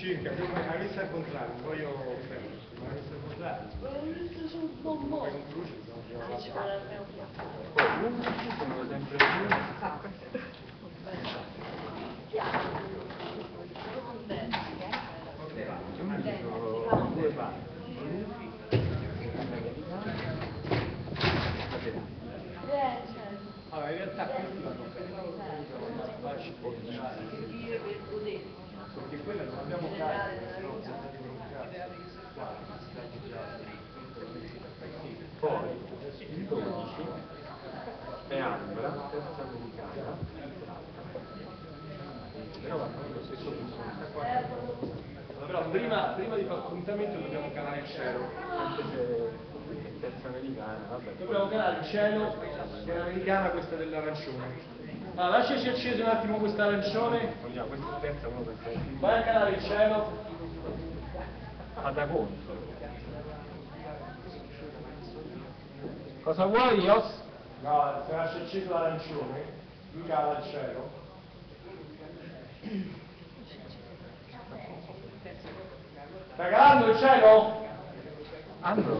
All'incirca, come visto al contrario, poi io fermo, hai visto al contrario. Poi conclusi, Sono sempre più. Sono due parti. Allora, in realtà questi vanno perché quella non abbiamo? Poi il 12 è Ambra, terza americana. Però va lo stesso. Però prima, prima di fare appuntamento dobbiamo calare il cielo. Anche se è terza americana, vabbè. Dobbiamo calare il cielo, che è l'americana, questa dell'arancione. Allora, lasciaci acceso un attimo questa arancione, Vogliamo, questa è terza, uno questa è vai a calare il cielo. Ad agosto. Cosa vuoi, Ios? No, se lascia acceso l'arancione, lui cala il cielo. Stai calando il cielo? Hanno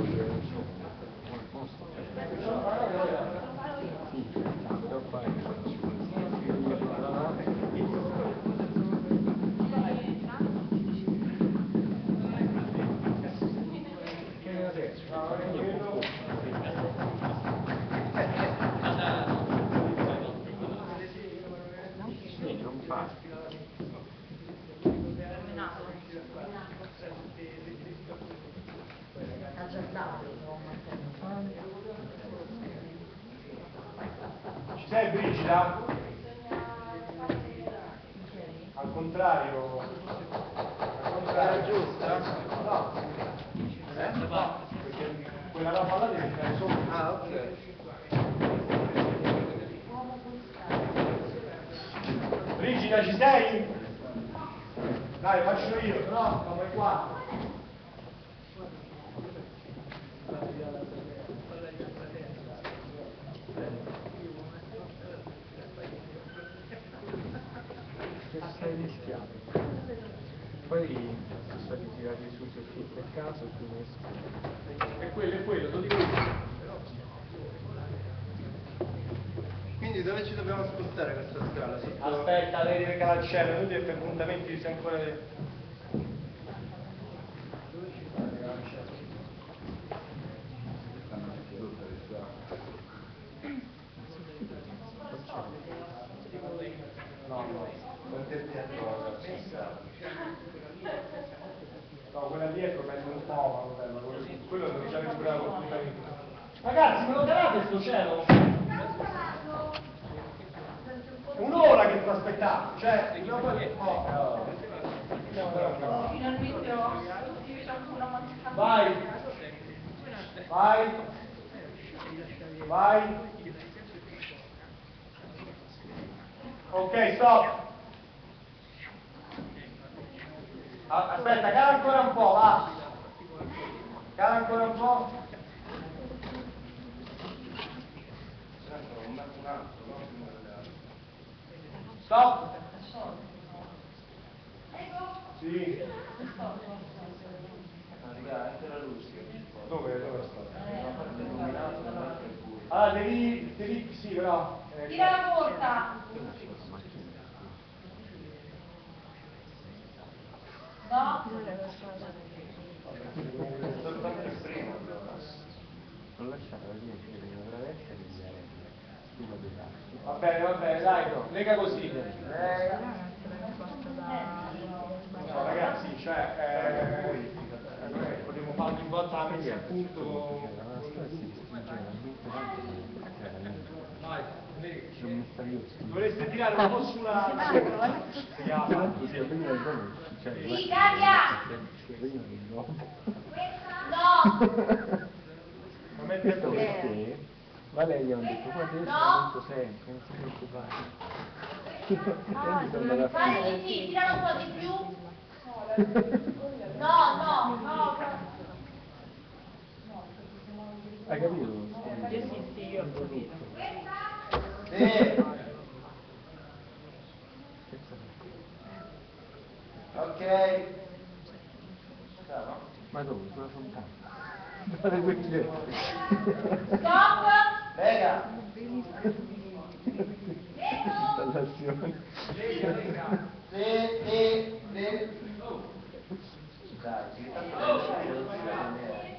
Ci sei Brigida? Al contrario. Al contrario. giusta? No. Eh? Quella roba là deve stare sopra. Ah, ok. Brigida ci sei? Dai, faccio io, se no siamo quattro. Che stai rischiando. Poi sono stati tirati su se tutto per caso e tu E quello è quello, lo dico io. Quindi dove ci dobbiamo spostare questa scala? Sotto... Aspetta, lei deve calare il cielo, tu devi fare appuntamenti sei ancora... No, no, non ti No, quella dietro prende un po', ma vabbè, ma quello, quello devo già recuperare l'appuntamento. Ragazzi, me lo calate sto cielo? Un'ora che sto aspettando, cioè, io poi che... Oh, oh. Finalmente ho una. Vai. Vai. Vai. Ok, stop. Aspetta, cala ancora un po', va. Ancora un po'. Stop. Sì. Dove, dove sta? Allora, devi, devi, sì, però... eh, Tira la porta. No? Non lasciare lì che devono attraverso e andare sulla dei passi. Va bene, va bene, dai, lega così. Lega. No, ragazzi, cioè, eh, fa ogni volta la messa a punto. La. Vai, lei. Non. Dovreste tirare un po' sulla... Si cioè, dopo. No! Ma mette perché Valeria mi ha detto guarda io No. sono sempre, non ti preoccupare. E Vai sì, tira un po' di più. No, no, no. Hai capito? Io sì, sì, io ho capito. Sì. Ok. Bravo. Ma dove? Sulla fontana. (laughs) Dove questi Stop! Lega. Installazione. Sì, sì, sì. Dai, sì, tanto non si vede niente.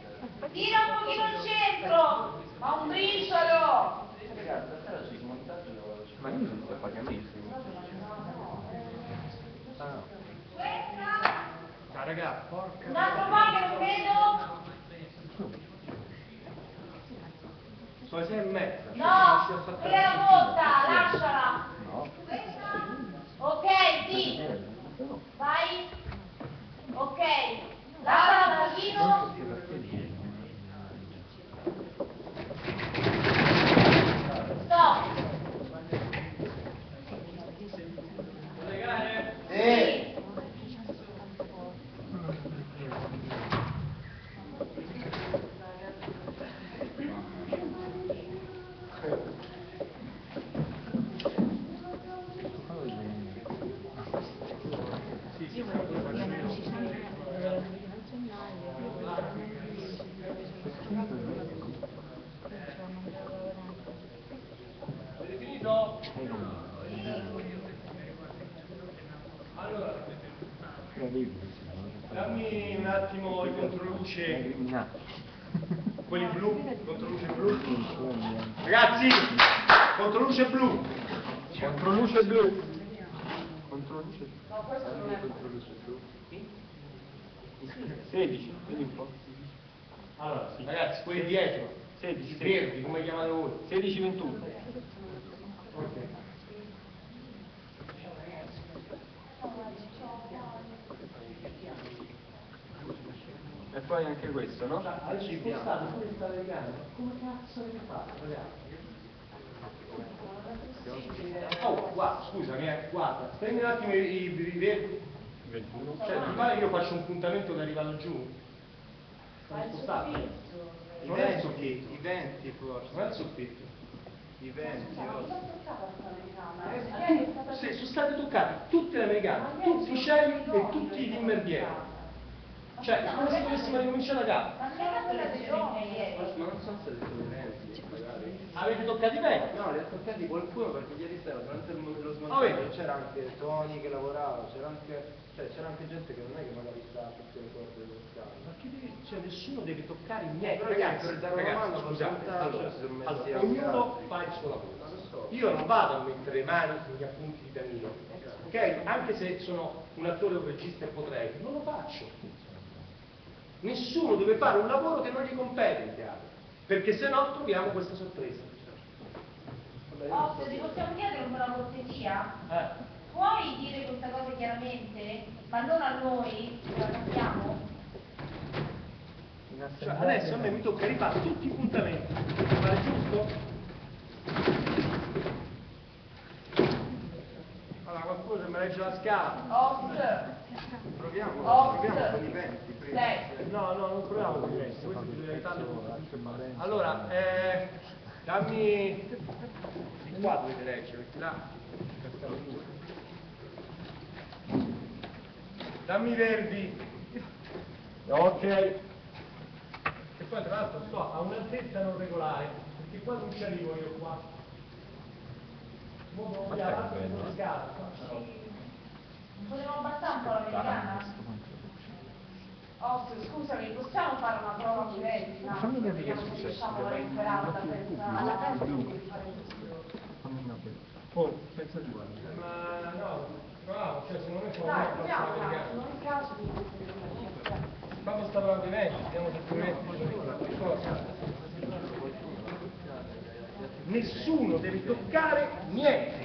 Tira un pochino al centro! Ma un briciolo! Ragazzi, stasera ci smontaggio devo... Ma io non sto a pagamento. Ah no. Ah, raga, porca... Un altro po' che non vedo? Sono sei e mezza. No! Quella è la volta, lasciala! No. Ok, sì! Vai! Ok! Lasciala un pochino! Perché per te dici? Stop! Sì. Fallo di venire. Avete finito? Hai come? Allora, Era libero, sì. dammi un attimo controluce, Eliminato. quelli blu, controluce blu. Non c'è niente. Ragazzi, controluce blu. Controluce blu. Controluce blu. Controluce blu. 16, vedi un po'. Allora, ragazzi, quelli dietro, 16, i verdi, come chiamate voi? 16, 21. Ok. E poi anche questo, no? Adesso spostate pure telecamera. Come cazzo avete fatto, ragazzi? Oh, guarda, scusami, eh, guarda, prendi un attimo i, i, i verdi. 21. Cioè, ti pare che io faccio un puntamento che arriva laggiù? Sono spostato. I Non è il venti, soffitto, i venti forse. non è il soffitto. I venti, oh. Se sono state toccate tutte le americane, tutti i cieli e tutti i dimmerdieri. Cioè, è come se dovessimo ricominciare da capo. Ma che cazzo la decisione ieri? Ma non so se i magari. Avete toccati bene? No, li ha toccati qualcuno perché ieri sera durante lo Ah, smontaggio c'era anche Tony che lavorava, c'era anche, cioè, c'era anche gente che non è che magari sta a tutte le corde dello scalo. Ma che deve, cioè nessuno deve toccare niente. Però Ragazzi, per dare una ragazzi, mano allo scusate, allora, messi allora, ognuno fa il suo lavoro. Io non vado a mettere le mani negli appunti di Danilo, ok? Anche se sono un attore o un regista e potrei, non lo faccio. Nessuno deve fare un lavoro che non gli compete in teatro, perché se no troviamo questa sorpresa. Oh, se ti possiamo chiedere una cortesia? Eh. Puoi dire questa cosa chiaramente, ma non a noi, che la sappiamo? Cioè, adesso a me mi tocca rifare tutti i puntamenti. Ma è giusto? Allora, qualcuno mi legge la scala. Off, Proviamo, proviamo con i venti prima. No, no, non proviamo con i venti, questi bisogna tutti. Marenzo. Allora, eh, dammi di qua dovete leggere, perché là cascano due. Dammi i verdi. Ok. E poi tra l'altro sto a un'altezza non regolare, perché qua non ci arrivo io qua. Mo bene. sulla scala. Potremmo abbassare un po' l'americana? Off, scusami, possiamo fare una prova lei? No, Fammi capire che è vediamo se successo. riusciamo a recuperarla senza... Alla casa devi fare così. Oh, pensa tu. Ma no, bravo, cioè secondo me fuori proviamo, l'americana. non è caso di... Vamos sta pavimento, siamo sicuramente qualcosa. Nessuno deve toccare niente.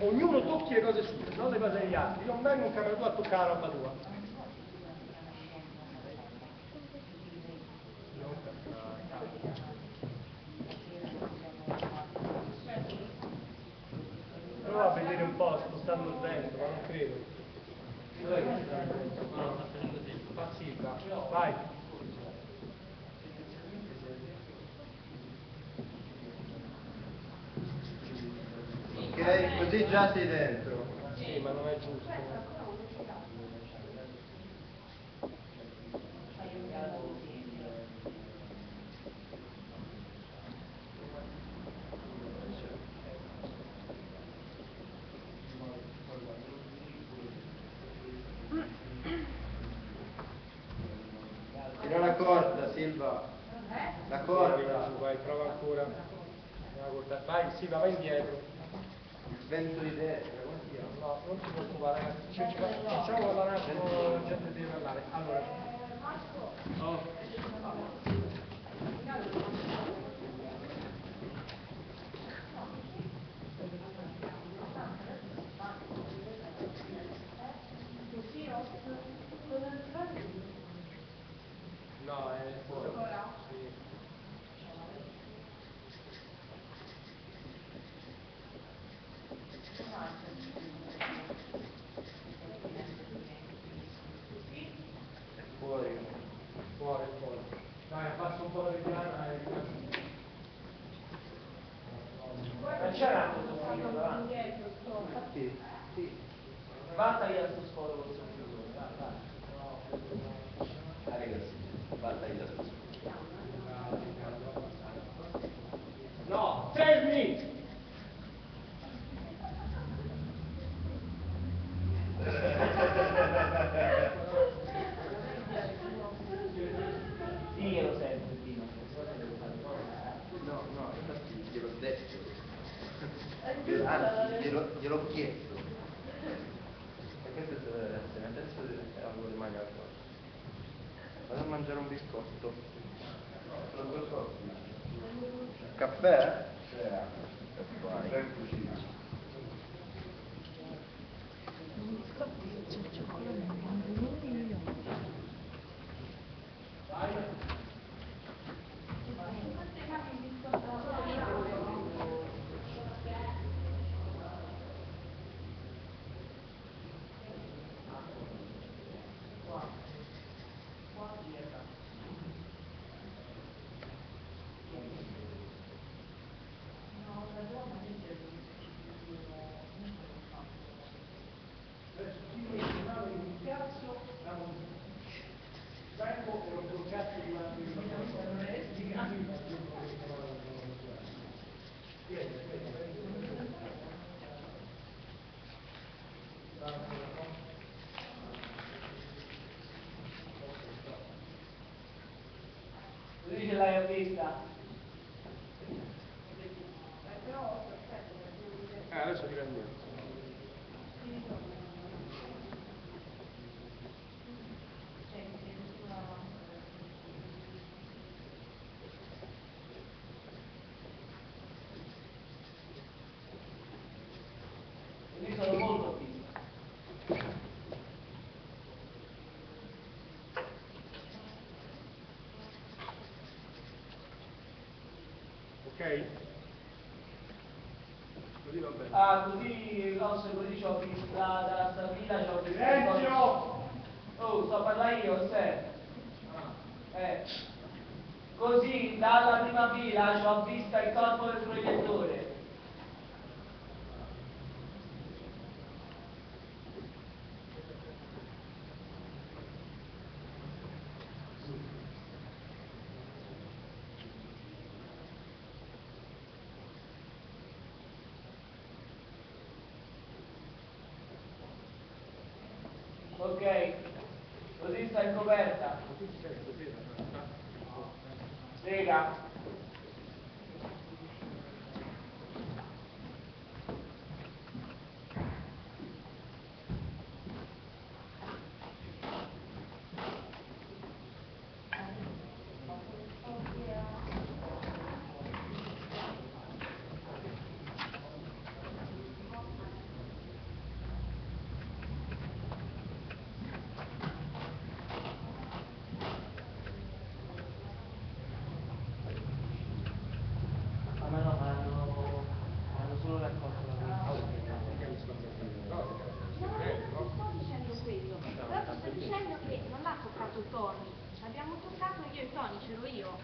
Ognuno tocchi le cose sue, non le cose degli altri. Io non vengo in camera tua a toccare la roba tua. Prova a vedere un po', spostando il vento, ma non credo. Dov'è che sta il vento? No, sta facendo tempo. Fa sì, va. Vai. Ok, così già sei dentro. Sì, ma non è giusto. Tira la corda, Silva. La corda. Vai, prova ancora. Vai, sì, va, vai indietro. Il vento di destra, come si chiama? No, non ti preoccupare, ragazzi. Ci, ci, facciamo parlare un attimo, gente deve parlare. Allora. No, there, Così ce l'hai vista. Eh, adesso riprendiamo. Così sono molto attivo. Ok? Così va bene. Ah, così, Rosso, così c'ho visto da, da Savina, c'ho visto... Silenzio! Oh, sto a parlare io, se. Eh. Così, dalla prima fila, c'ho visto il corpo del proiettore. Ok, così sta in coperta. Lega. Tony. Abbiamo toccato io e Tony, ce l'ho io.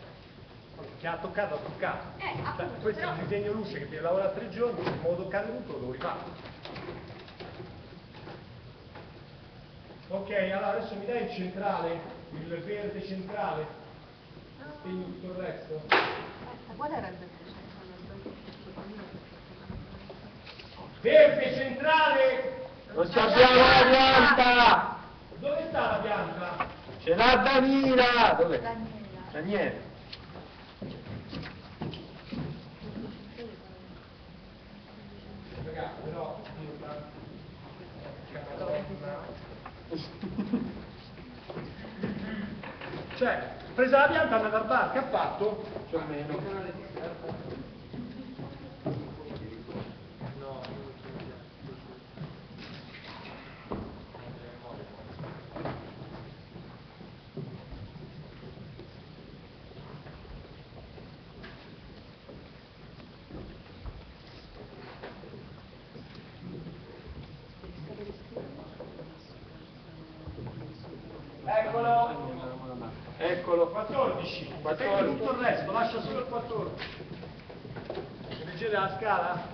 Che ha toccato, ha toccato. Eh, Cioè, appunto, questo è però- un disegno luce che deve lavorare tre giorni, se devo toccare tutto lo devo rifare. Ok, allora adesso mi dai il centrale, il verde centrale, spegni tutto il resto. Aspetta, qual era il verde Verde centrale! Non ci abbiamo la pianta! Dove sta la pianta? Ce l'ha Danila! Dov'è? Daniela. Daniele. Ragazzi, però, io Cioè, presa la pianta, andata al bar, che ha fatto? Più o. Eccolo, 14. 14. tutto il resto, lascia solo il 14. Leggete la scala?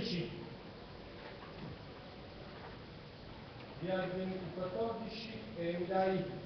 13 di 14 e eh, mi dai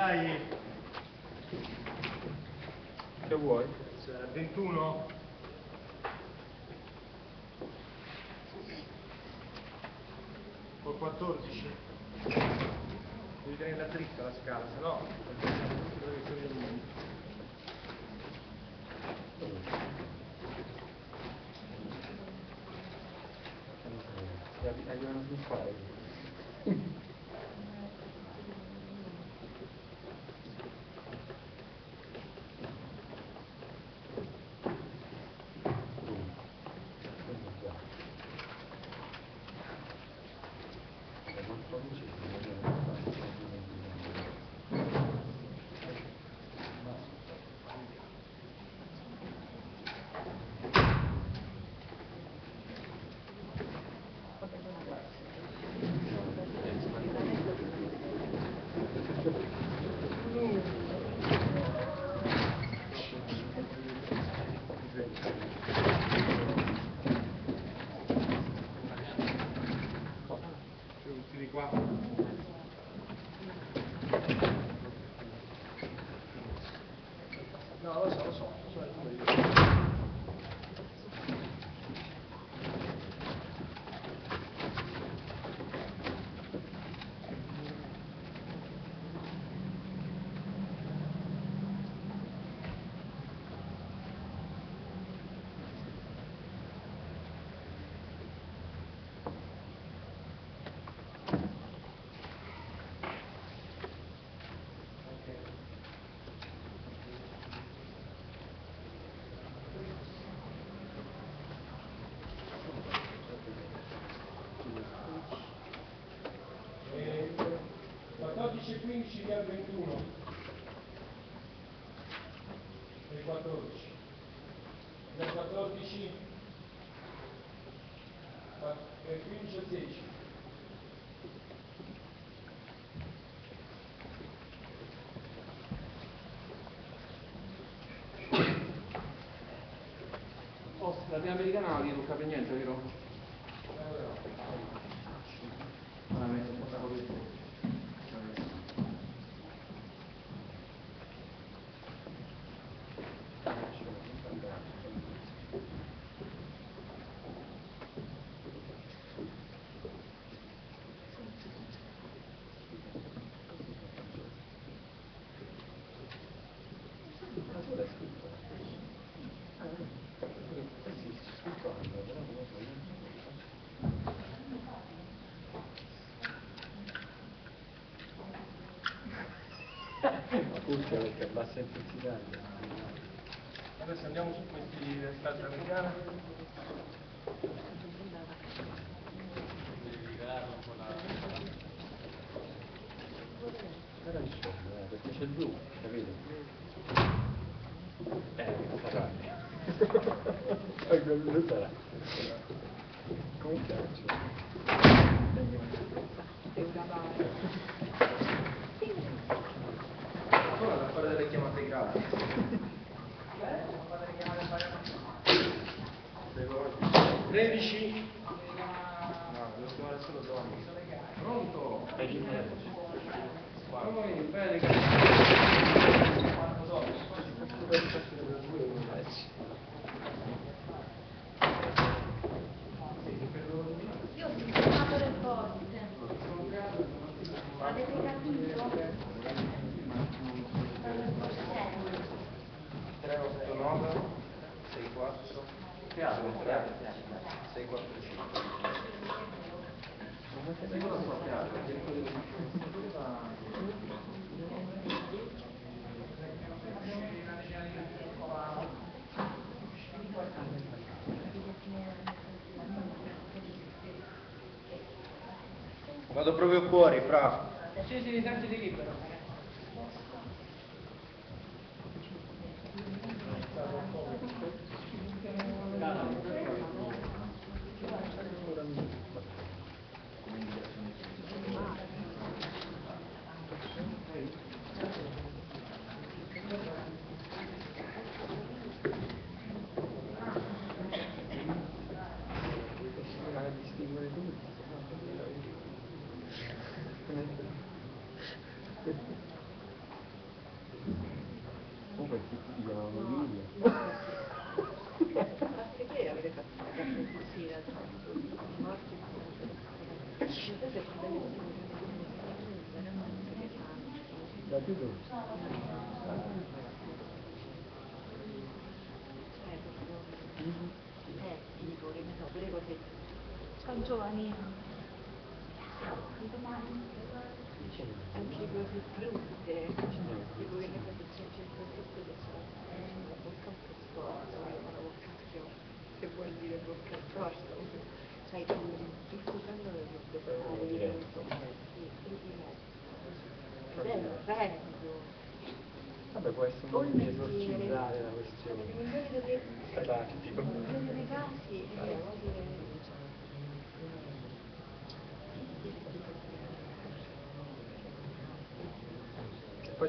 dai. Se vuoi? 21 col 14 devi tenerla dritta la scala se no Arrivano più fare. gli tocca non niente, vero? acustica perché a bassa intensità. Adesso andiamo su questi stati americani. perché c'è il blu, capito? Eh, sarà. (laughs) Quello sarà. proprio cuore, bravo.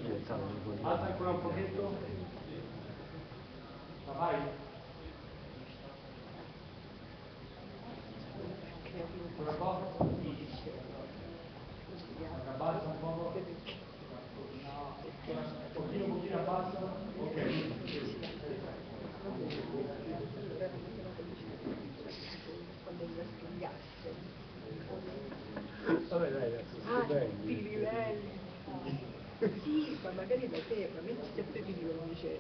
proyectado. ¿Hasta con el? magari la terra, se te ti dico non cioè,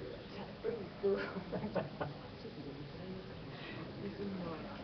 proprio il tuo... (laughs)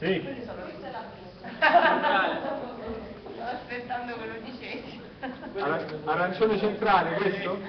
Sì. Aspettando quello di Ceci. Arancione centrale questo?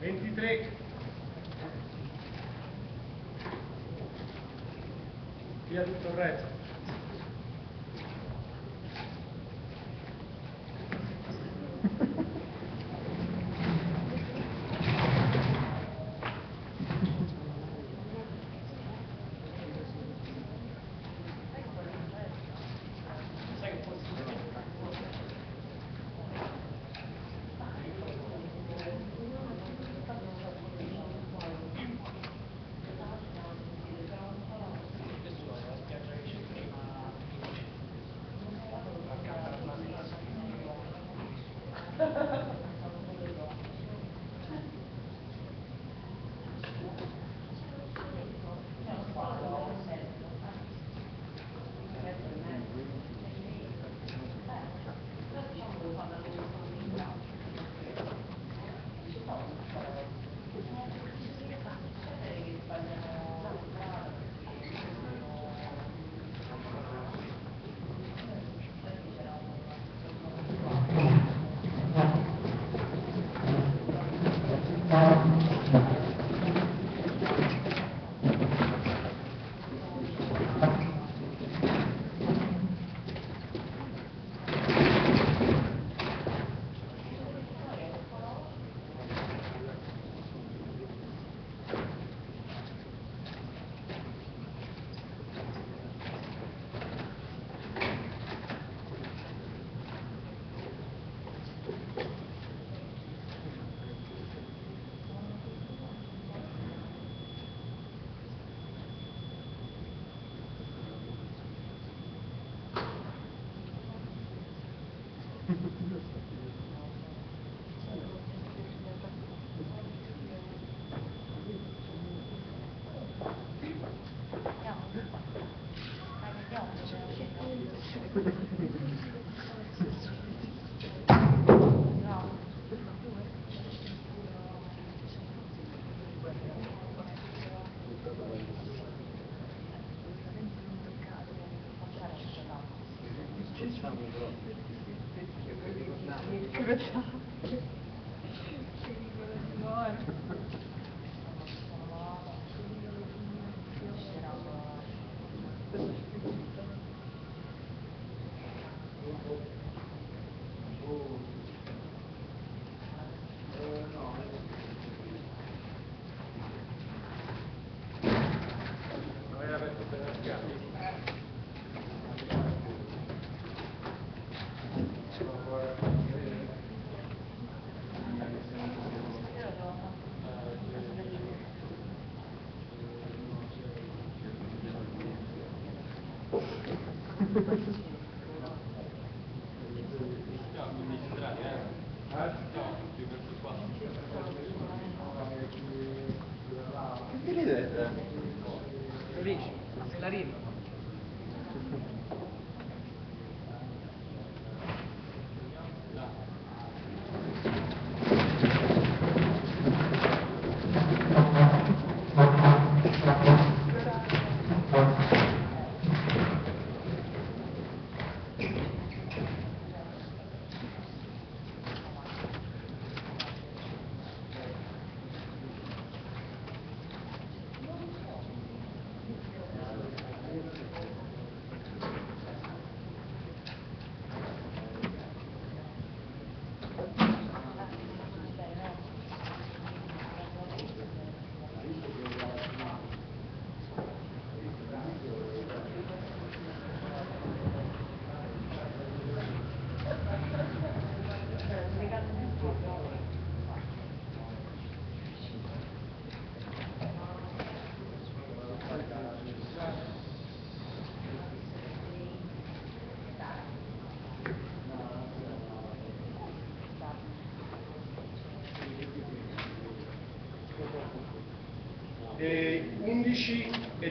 23 via tutto il resto.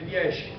10.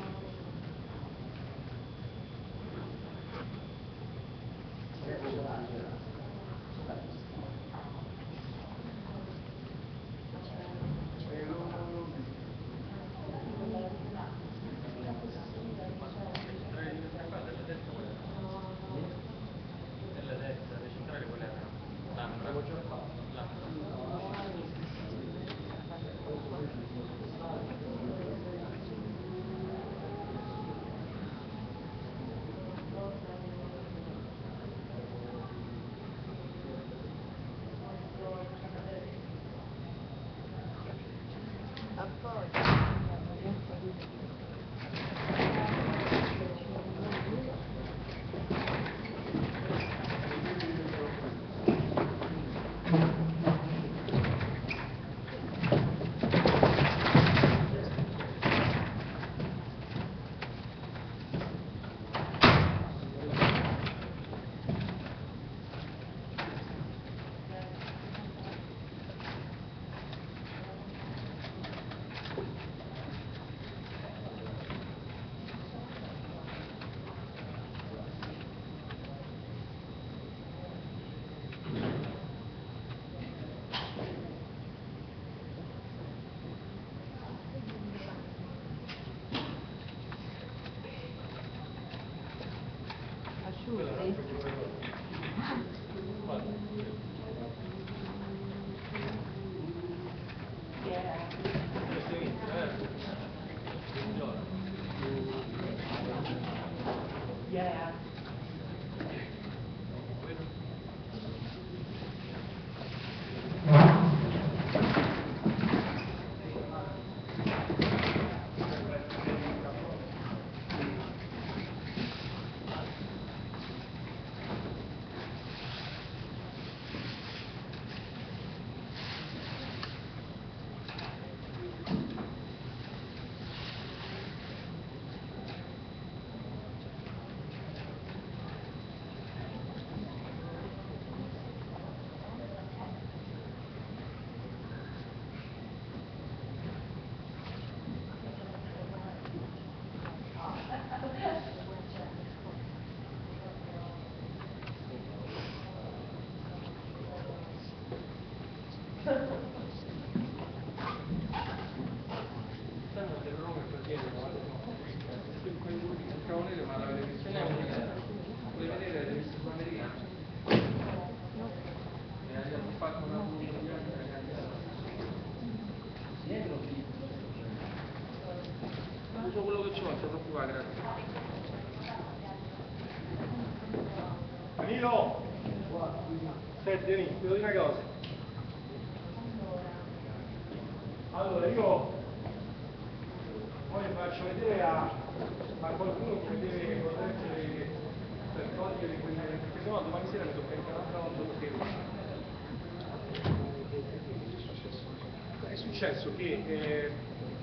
Successo che eh,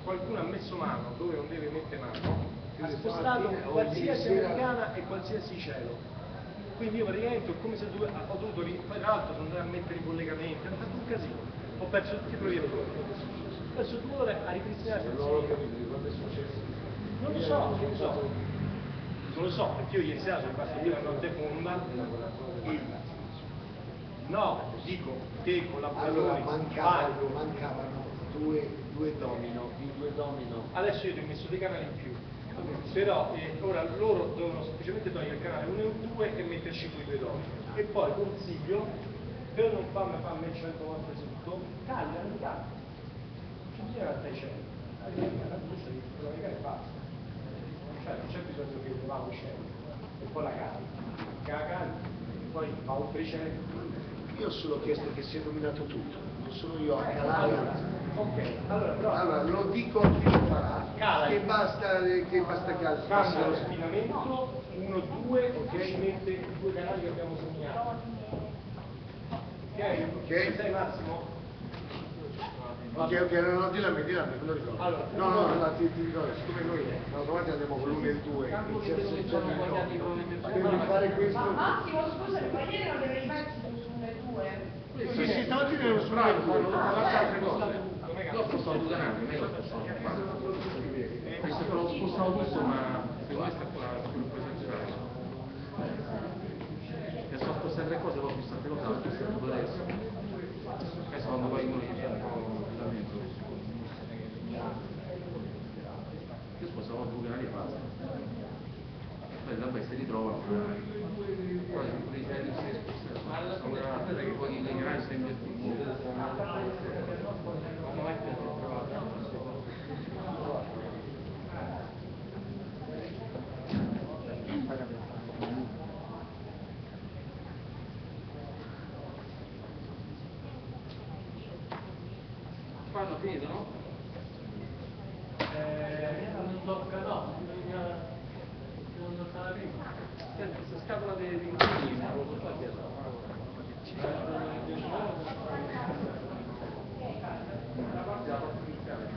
qualcuno ha messo mano dove non deve mettere mano, ha spostato qualsiasi americana e qualsiasi cielo. Quindi io praticamente ho come se dove- ho dovuto, tra l'altro sono andato a mettere i collegamenti, hanno fatto un casino, ho perso tutti i proietttori, ho perso due ore a ripristinare la Non lo so, non lo so. Non lo so, perché io ieri sera sono passato la notte fonda e... No, dico, te collaboratori, Allora mancavano, Mario, mancavano due, due domino, i due domino. Adesso io ti ho messo dei canali in più, però eh, ora loro devono semplicemente togliere il canale 1 e 2 e metterci quei due domini. E poi consiglio, per non farmi farmi 100 volte sotto, il canale. Non bisogna altare i cieli, tagliano il canale, giusto che quello che e basta. Cioè non c'è bisogno che levavo i cieli, e poi la carica, che la carica, e poi fa un tricento. Io ho solo chiesto che sia dominato tutto, non sono io a Allora, calare. Ok, allora però... Allora, lo dico a chi lo farà, Cala. che basta, che basta al- cambia lo spinamento 1 2 ok mette i due canali che abbiamo segnato ok? Ok. sei Massimo? Ok, ok, no, no, dillo a me, lo ricordo. Allora, no, no, no, ti, ti ricordo, siccome noi l'altra volta andiamo con l'uno e il due, Campo che iniziamo devo sempre sono a guardati con le mie Devi fare questo. Ma Massimo, scusami, ma ieri non avevi messo su sulle due? Sì, sì, stamattina ero su Bravo, due. fanno altre cose. Com'è che- Dopo sto allontanando, questo te l'ho spostato tutto, ma secondo me sta qua quello censurare. E sono spostate tre cose, poi ho visto cose, l'ho spostato tutto adesso. Quando poi uno gli fa un po' lamento. Io spostavo due canali e basta. Poi vabbè si ritrovano. Poi se li sei si spostano. Sono cosa che poi nei canali sempre più. Non è che ho trovato. Qua hanno finito, no? Eh, non tocca, no, bisogna... Non tocca la prima. Senti, questa scatola di di impegni, me l'avevo portata dietro. La parte della porta iniziale.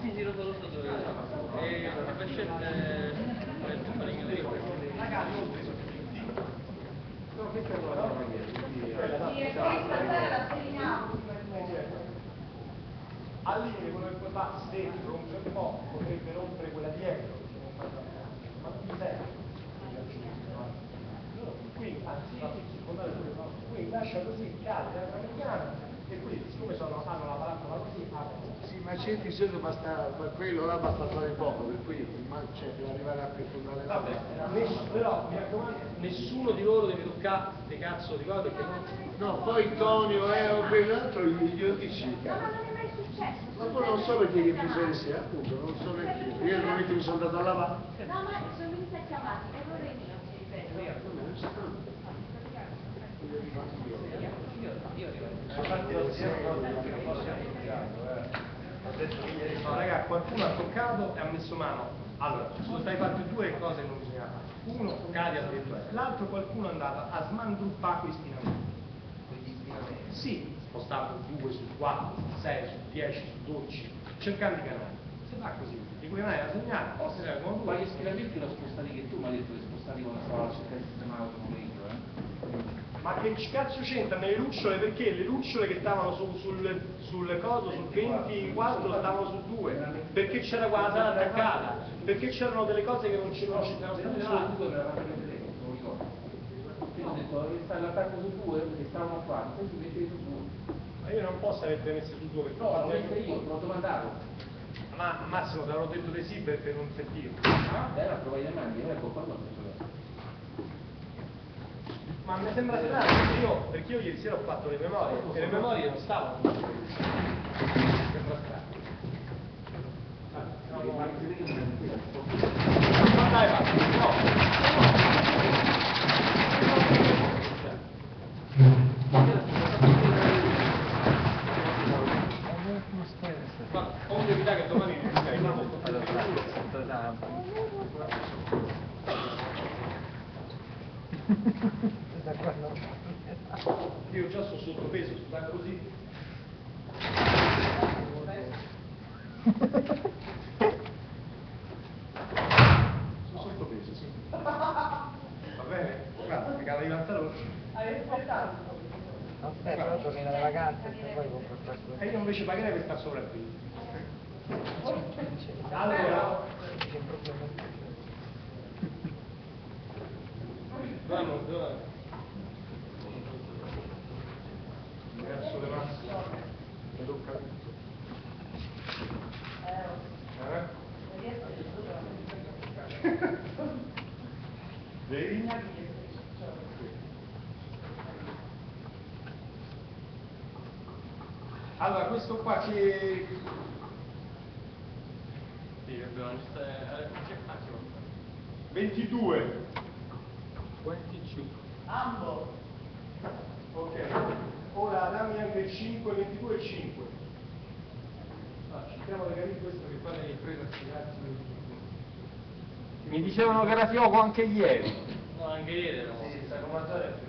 Sì, sì, lo so, lo so dove E allora, per scegliere il tumpaling di No, questa è la roba ieri, quindi... Sì, e poi stasera la terminiamo. al limite quello che fa se rompe un po' potrebbe rompere quella dietro se non fa ma non mi serve quindi anziché circondare pure quindi lascia così cade la mediana e quindi siccome sono, hanno la palancola così aprono Sì, ma c'è bisogno basta, ma quello là basta fare poco, per cui c'è per arrivare a perfondare la vabbè però mi raccomando nessuno di loro deve toccare le cazzo di cose perché non No, poi Tonio eh, o quell'altro gli dici, No, ma cazzo. non è mai successo. Ma poi non so perché gli bisogna essere, appunto, non so perché. Io non è che mi sono andato a lavare. No, ma sono venuti a chiamati, errore mio, ti ripeto. È accorto che eh. Ha detto che ieri No, raga, qualcuno ha toccato e ha messo mano. Allora, ci sono state fatte due cose che non bisognava fare. Uno, cade eh. l'altro qualcuno è andato a smandruppare questi spinamenti. Quegli spinamenti. Sì, spostando su 2, su 4, su 6, su 10, su 12, cercando i canali. Se va così, di quei canali da segnare, o se ne Ma due. gli schieramenti l'ho spostati che tu mi hai detto che spostavi quando stavo alla città di sistemare l'automobile, eh? Ma che cazzo c'entrano le lucciole? Perché le lucciole che stavano su- sul, sul coso, sul 24, stavano su 2? Perché c'era qua la sala attaccata? Perché c'erano delle cose che non c'erano c'erano state. Quindi ho detto, l'attacco su due, perché stavano qua, senti mettete su due. Ma io non posso averle messe su 2 perché No, ho l'ho messa io, te l'ho domandato. Ma Massimo te l'avrò detto di sì perché non sentivo. Ah, era provai le mani, ecco qua. Ma mi sembra strano perché io, perché io ieri sera ho fatto le memorie e le memorie non stavano. Mi sembra strano. Ma dai, ma no. Ma (laughs) ho un'eredità che domani mi fai Io (laughs) già sono sta così. Sono sottopeso, sì. Va bene? Guarda, mi cala i pantaloni. Aspetta, ora torni dalle vacanze e poi compro il passo. E io invece pagherei per stare sopravvivo. Allora, Che problema è? Vanno, dove? Verso le masse. Eh? Allora, questo qua che... Sì, abbiamo facile. 22. 22. Ambo. Ok. Ora dammi anche il 5, 22 e 5. Ah, cerchiamo di capire questo che poi hai preso a spiegarsi. Mi dicevano che era fioco anche ieri. No, anche ieri era Sì, sta comandare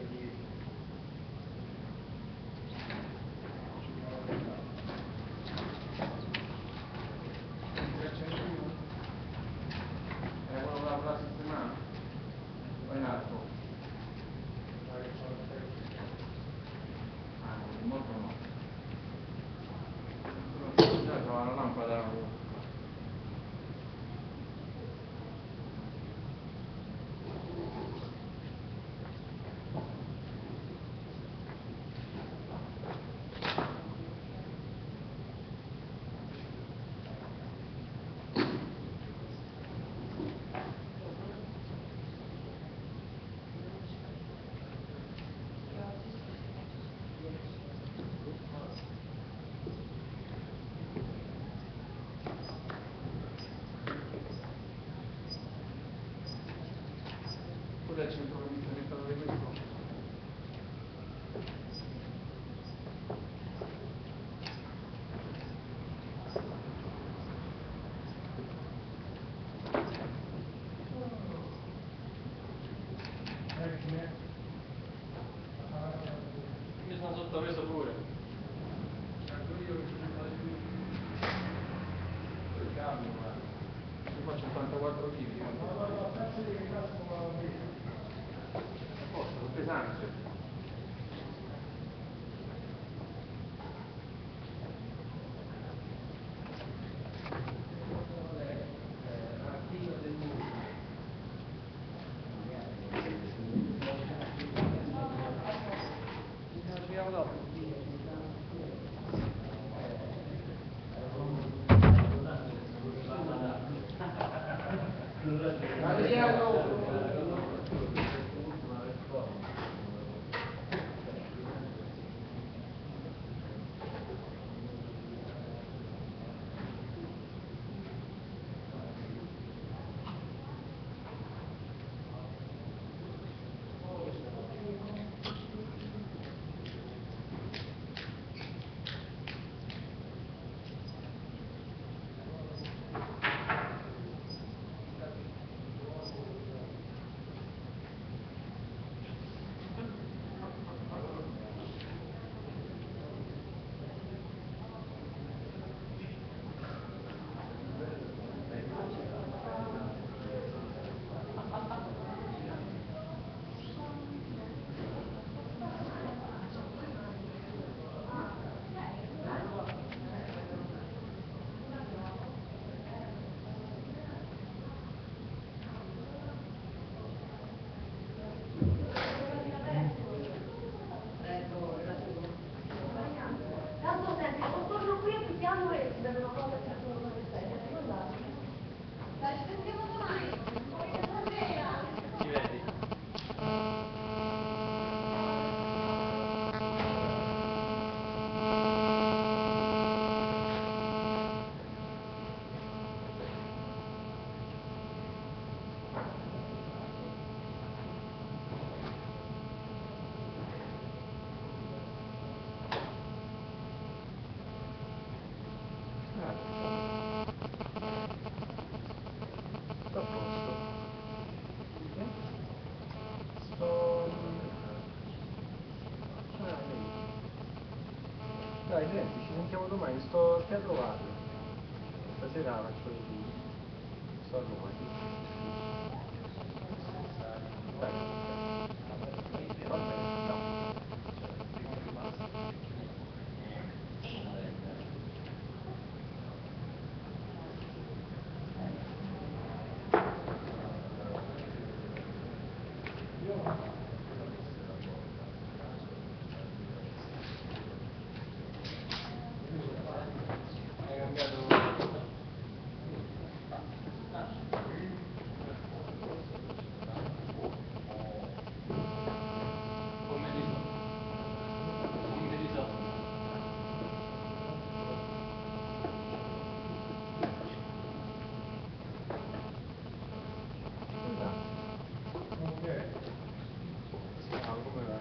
senti, ci sentiamo domani, sto al teatro Valle. Stasera faccio il... Sto a Roma, sì. Dai. Va bene, ciao. Come di so. Come di so. Ciao, come va?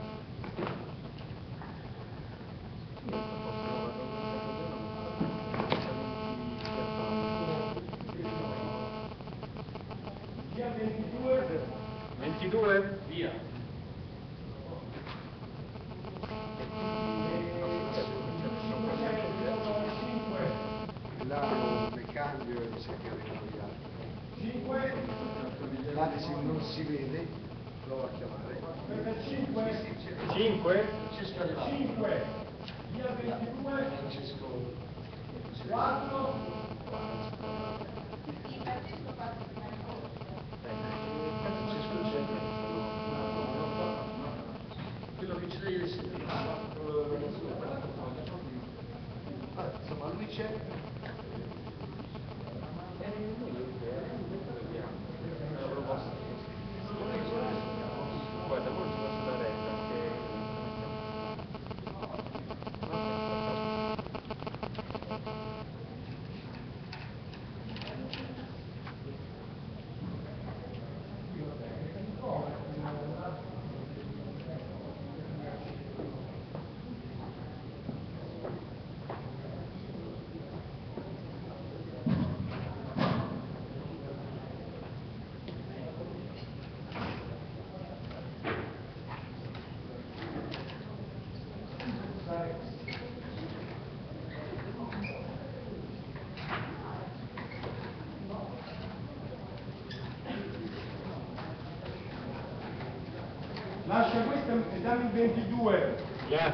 Io sto a posto, ho fatto Via 22. 22? Via. Là nel cambio e mi sa che arrivano gli altri. 5. L'Adesi non si vede, provo a chiamare. 5. 5? 5. Via 22. Francesco 4. quello che c'è ieri sera. Ah, Insomma, lui c'è. Guarda, poi ci posso dare anche... Lascia dammi il 22. C'è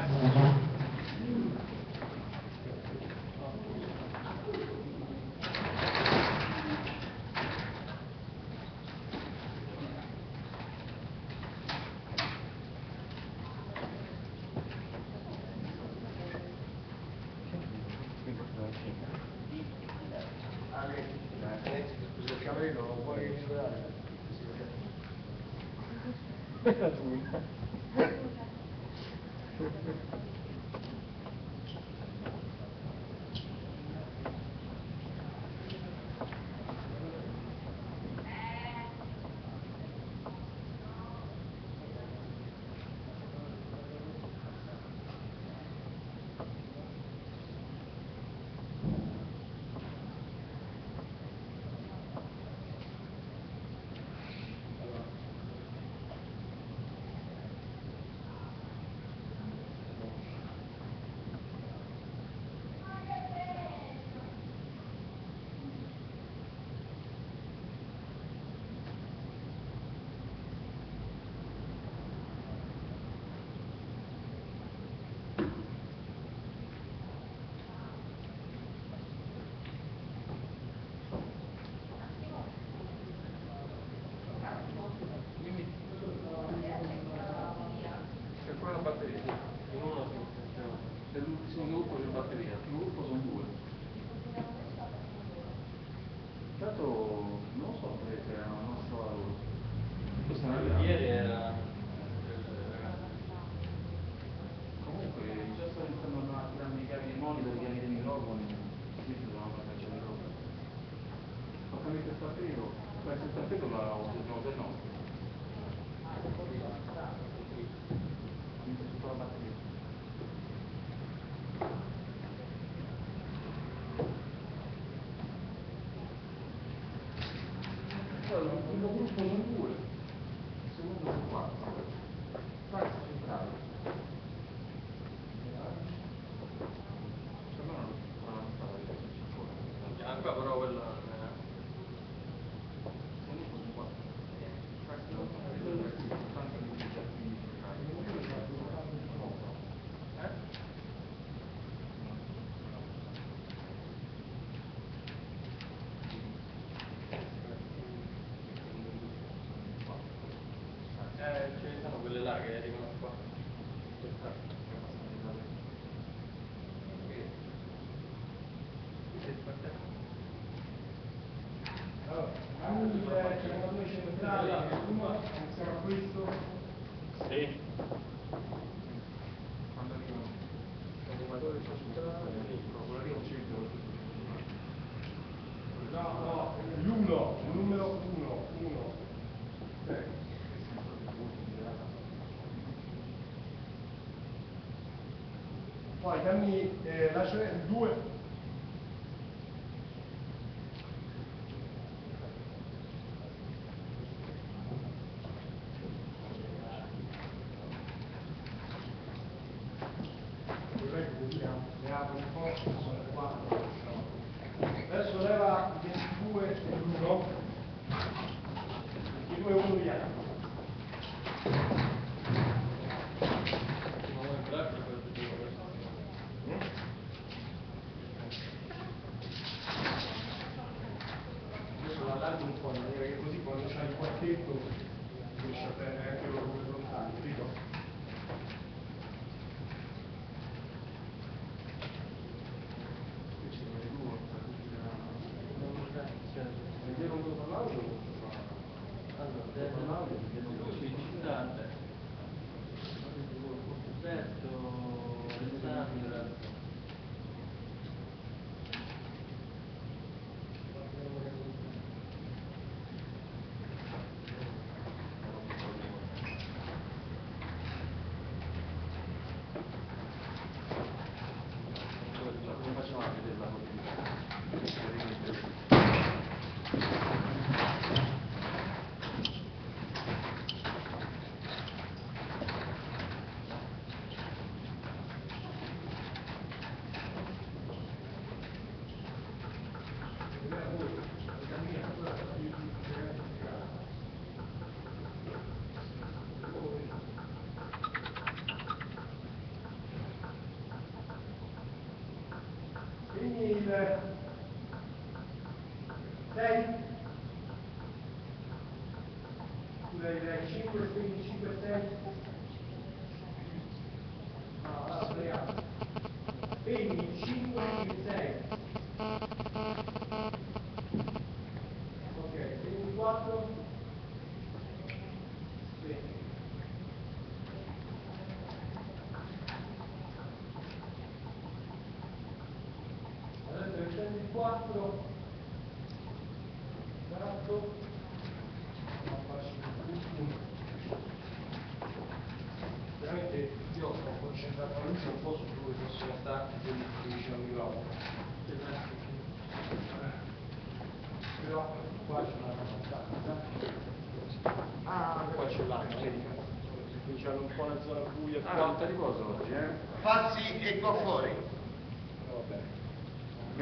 dammi, eh, lascia il due.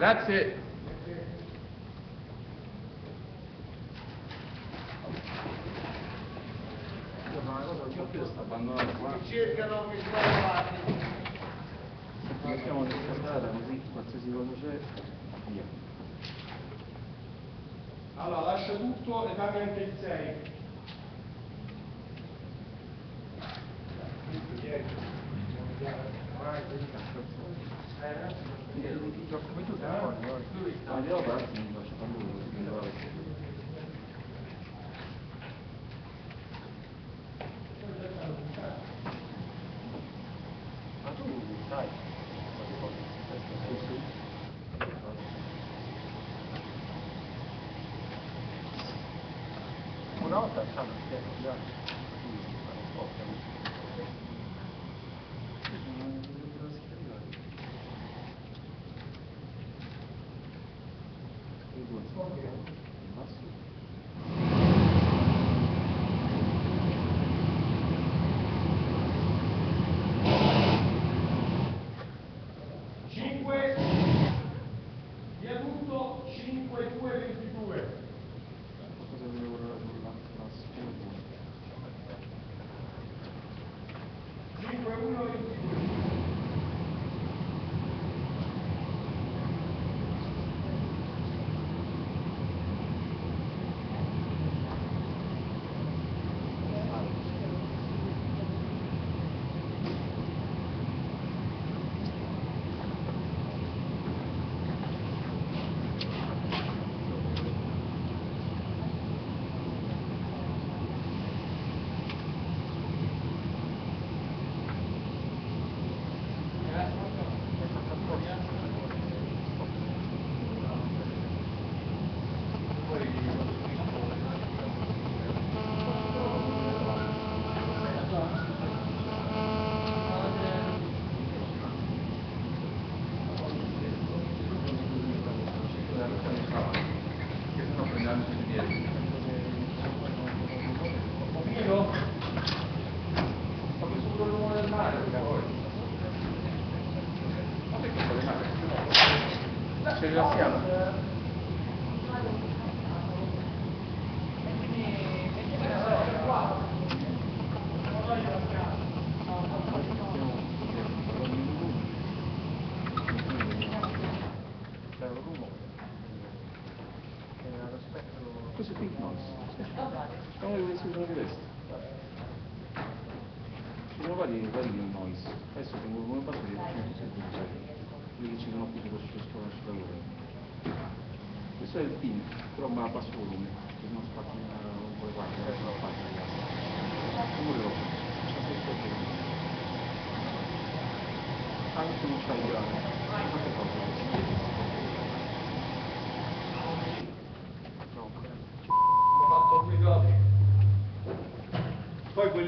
Grazie. Cercano che qua Siamo scaldata così qualsiasi cosa c'è. Via. Allora lascio tutto e paga anche il 6. I know, but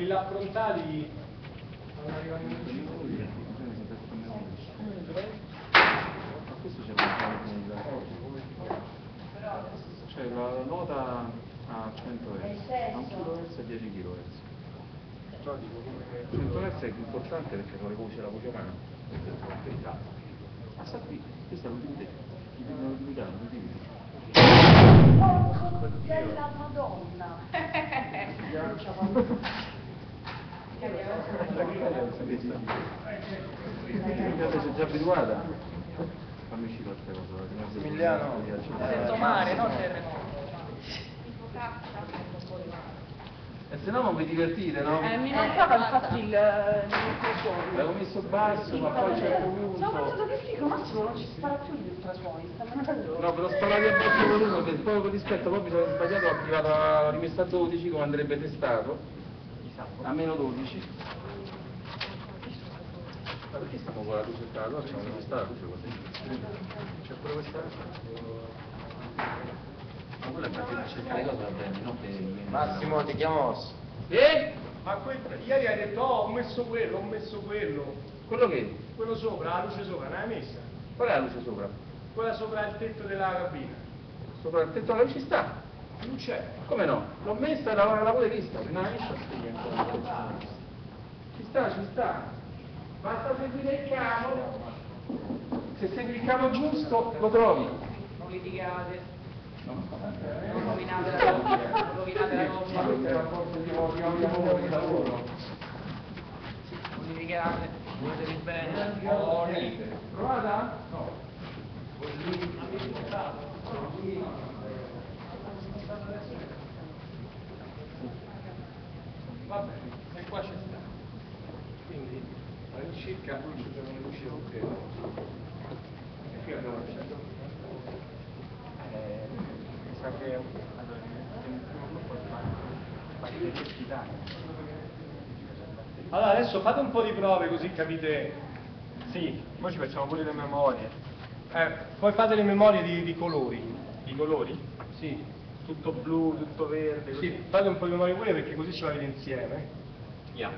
l'affrontare guarda. Fammi uscire questa cosa. Massimiliano. Eh, Sento cioè, mare, no terremoto. E eh, se no non vi divertite, no? Eh, mi eh, mancava infatti il microfono. L'avevo messo basso, ma poi c'è un punto. No, ma tanto che figo, Massimo non ci spara più di trasuoni, sta mangiando. No, però sparate a basso volume, che poi per rispetto, poi mi sono sbagliato, ho attivato la rimessa 12 come andrebbe testato. A meno 12. Ma perché stiamo con la luce qua? Allora c'è questa luce così. C'è pure questa? Ma quella è perché cerca le cose va bene, non che... Massimo ti chiamo Eh? Ma que- ieri hai detto, oh, ho messo quello, ho messo quello. Quello che? Quello sopra, la luce sopra, non l'hai messa? Qual è la luce sopra? Quella sopra il tetto della cabina. Sopra il tetto la luce sta. Non c'è. Come no? L'ho messa e la, la pure vista, non l'hai vista? Ci sta, ci sta. Basta seguire il cavo. Se segui il cavo giusto lo trovi. Non litigate. Non rovinate la (laughs) coppia. Non rovinate la Ma coppia. questa è la forza di lavoro, di lavoro. Non litigate. Voletevi bene. Provata? No. Va bene, e qua c'è all'incirca qui ci sono le luci tutte. E qui abbiamo. Eh, mi sa che allora, nel primo gruppo fare le d'Italia. Allora adesso fate un po' di prove così capite. Sì, poi ci facciamo pure le memorie. Eh, poi fate le memorie di, di colori. I colori? Sì. Tutto blu, tutto verde, così. Sì, fate un po' di memorie pure perché così ce l'avete insieme. Yeah.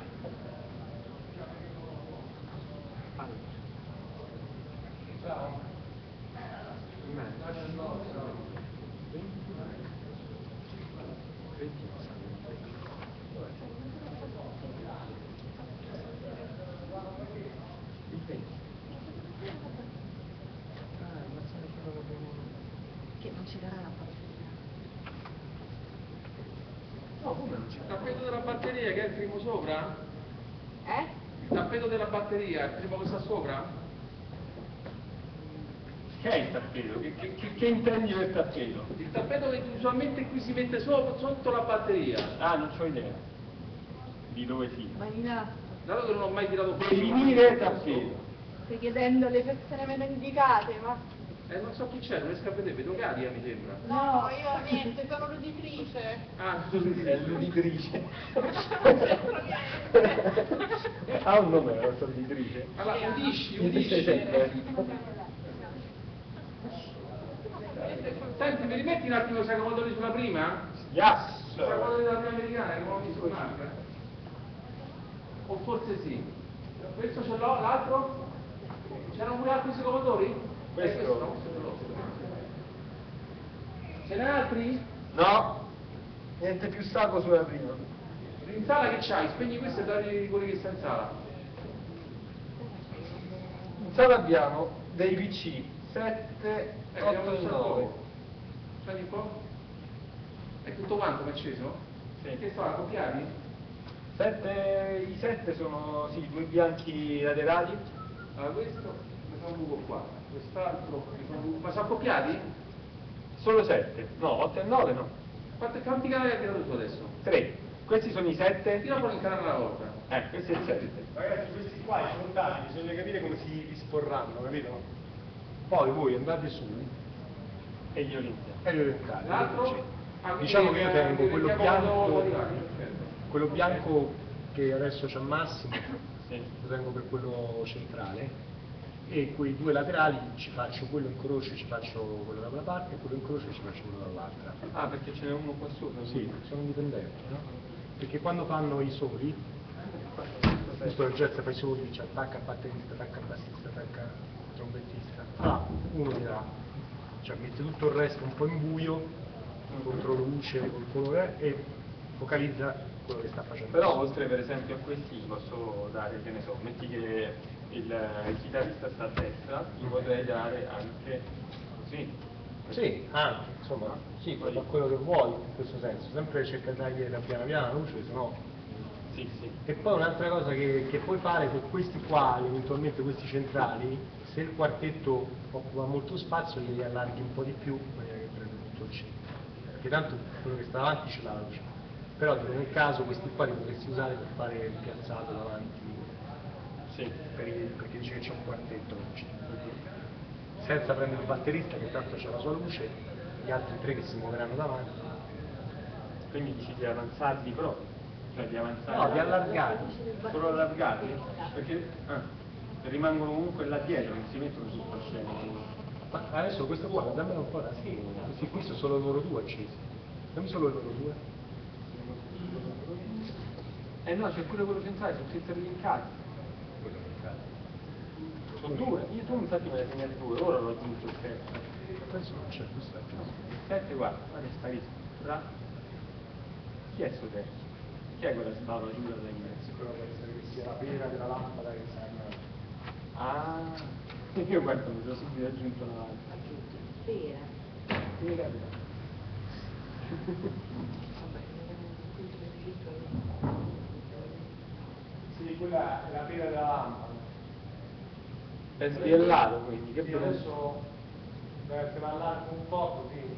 Che non ci darà la batteria. No, come non c'è? Il tappeto della batteria che è il primo sopra? Eh? Il tappeto della batteria è il primo che sta sopra? Che è il tappeto? Che, intendi per tappeto? Il tappeto che usualmente qui si mette sopra, sotto la batteria. Ah, non ho idea di dove sia. Ma Nina, Dato che non ho mai tirato fuori. Definire tappeto. stai chiedendo le persone meno indicate, ma... Eh, non so chi c'è, non riesco a vedere, vedo Galia mi sembra. No, io niente, sono l'uditrice. Ah, scusi, (laughs) È l'uditrice. (laughs) ha un nome la sua uditrice? Allora, udisci, udisci. sempre. Senti, mi rimetti un attimo il sacomodoli sulla prima? Yes! Il sacomodoli della prima americana che non ho visto un'altra? O forse sì. Questo ce l'ho, l'altro? C'erano pure altri sacomodoli? Questo? Eh, questo no, questo ce l'ho. Ce n'è altri? No! Niente più sacro sulla prima. In sala che c'hai? Spegni questo e dai quelli che sta in sala. In sala abbiamo dei PC 7, Eh, 8 abbiamo e lasciato 9. Senti un po'? È tutto quanto mi è acceso? Sì. Che sono accoppiati? Sette- I 7 sono sì, due bianchi laterali. Allora questo mi fa un buco qua, quest'altro mi fa un buco. Ma sono accoppiati? Solo 7. No, 8 e 9 no. Quanti, quanti canali hai tirato tu adesso? 3. Questi sono i 7. Tira fuori un canale alla volta. Eh, questo è il 7. Ragazzi, questi qua i frontali bisogna capire come si disporranno, capito? Poi voi andate su E gli olimpiani. e li orientate. L'altro? Ah, Diciamo che io tengo quello bianco, quello bianco che adesso c'è Massimo, Sì. lo tengo per quello centrale e quei due laterali ci faccio quello in croce, ci faccio quello da quella parte e quello in croce ci faccio quello dall'altra. Ah, perché ce n'è uno qua sopra? Sì, sono indipendenti, no? Perché quando fanno i soli, questo è il jazz fa i soli, cioè attacca batterista, attacca bassista, attacca trombettista, fa uno dirà, cioè mette tutto il resto un po' in buio, contro luce, col colore e focalizza quello che sta facendo. Però oltre per esempio a questi posso dare, che ne so, metti che il, chitarrista sta a destra, gli potrei dare anche così. Sì, anche, insomma, sì, fa quello che vuoi in questo senso, sempre cerca di dargli da piano piano la luce, se no Sì, sì. E poi un'altra cosa che, che puoi fare con questi qua, eventualmente questi centrali, se il quartetto occupa molto spazio li allarghi un po' di più, in maniera che prende tutto il centro. Perché tanto quello che sta avanti ce l'ha la luce. Però nel caso questi qua li potresti usare per fare il piazzato davanti, Sì. per il- perché dice che c'è un quartetto. c'è. Senza prendere il batterista che tanto c'ha la sua luce, gli altri tre che si muoveranno davanti. Quindi dici di avanzarli proprio, cioè di avanzare. No, di allargare. Solo allargarli? Perché ah, rimangono comunque là dietro, non si mettono sul palcoscenico. Ma adesso questo qua, dammelo un po' da sì, questi qui sono solo loro due accesi. Dammi solo loro due. Eh no, c'è pure quello centrale, sono senza linkati. Sono due, io tu infatti me ne segnato due, ora l'ho aggiunto il terzo. Adesso non c'è, questo è. Il sette guarda, guarda sta lì. Tra. Chi è sto terzo? Chi è quella sbava giura da in mezzo? Quello che pensa che sia la pera della lampada che stanno. Ah, (laughs) io guarda, mi sono subito aggiunto la Spera. Pera. Sì, quella è la pera della lampada. È sbiellato quindi, che bello. adesso se la allargo un po' così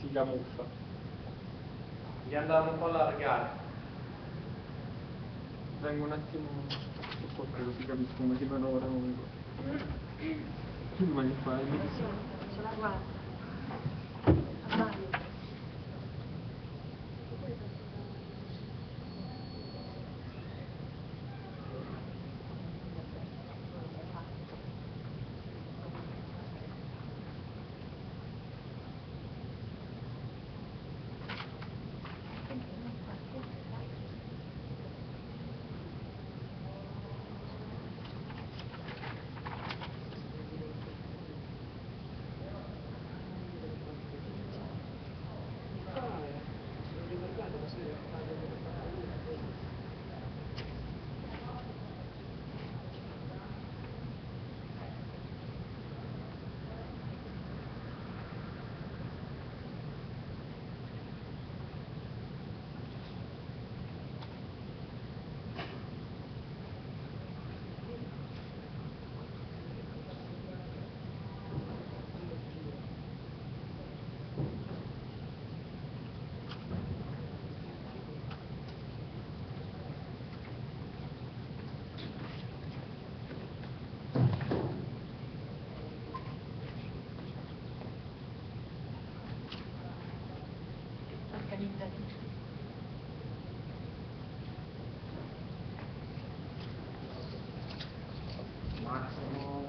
Si camuffa. gli andavo un po' a allargare. Vengo un attimo po' credo si capisco come si manovrano le cose. Tu rimani qua. Ce la guarda. Vai. Organizzati. Massimo,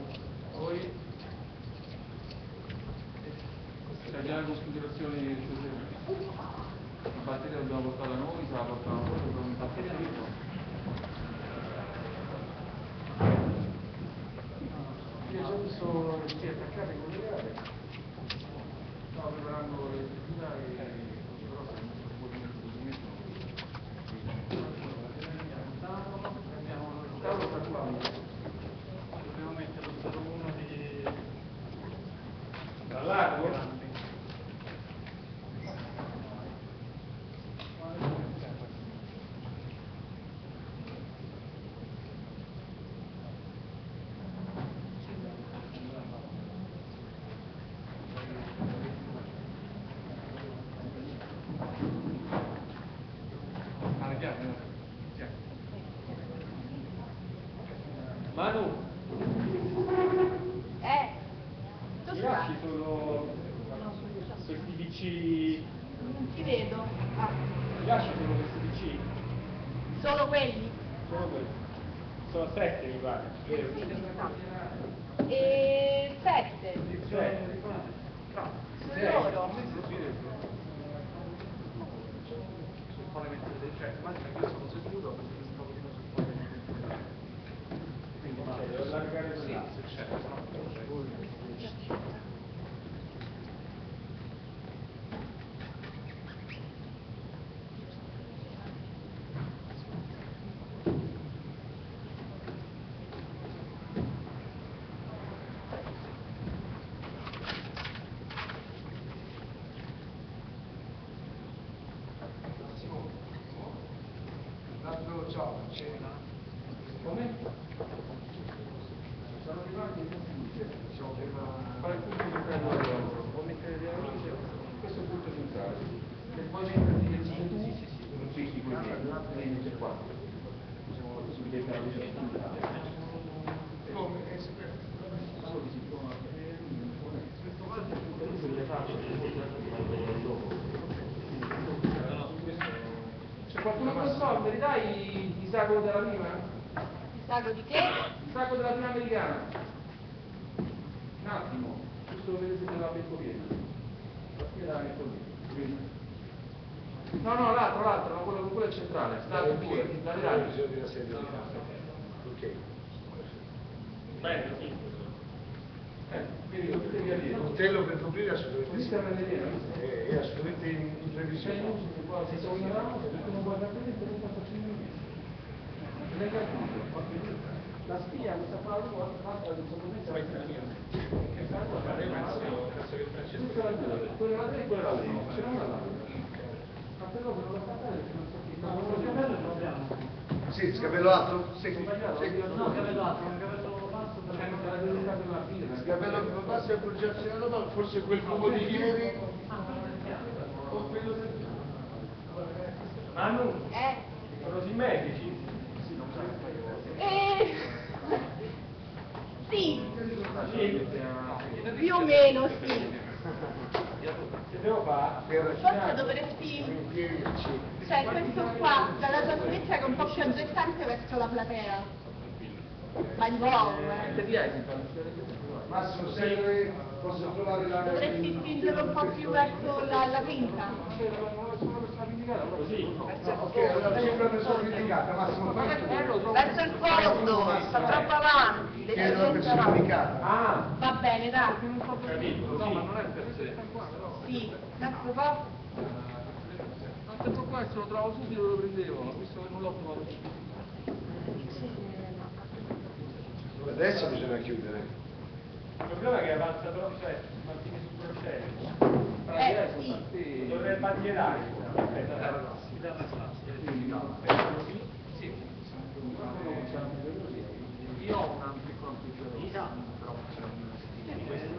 poi tagliare le configurazioni la dobbiamo portarla noi, se la portano noi, dobbiamo mettere il dentro. Io già visto questi attaccati Ok. Bene, sì. Eh, quindi lo per coprire è assolutamente? È è assolutamente che sono una se non vuoi capire, non faccio niente. Non hai capito? La spia, questa qua, l'altra è. Che che Francesco Questa è la quella è la tre e quella è la uno. Ce n'è una là. Ma però non la fatta perché non so chi. No, non lo l'abbiamo. Sì, scapello alto? Sì, sì. No, capello alto, un capello basso. Non devi fare una fila. Scapello più basso e appoggiarsi nella mano, forse quel fumo di ieri. O quello del... Manu, Eh? sono i medici? Eh, sì, Sì. più o meno sì. Forse dovresti... Cioè questo qua, dalla tua sinistra che è un po' più aggettante verso la platea. Ma di nuovo, eh. Massimo, se posso trovare la... Dovresti spingere un po' più verso la, la quinta. Così. Ok, allora cifra mi sono indicata, Massimo, Verso il fondo, sta troppo avanti. devi chiedo persona. Ah, Va bene, dai. capito, così. non è per sé. Sì, un po'. Ma questo qua se lo trovo subito lo prendevo, visto che non l'ho trovato. Adesso bisogna chiudere. Problema è che avanza troppo, cioè, mantiene su processo. Eh, sì. Dovrei bandierare. Io ho una piccola piccola però c'è un... Così?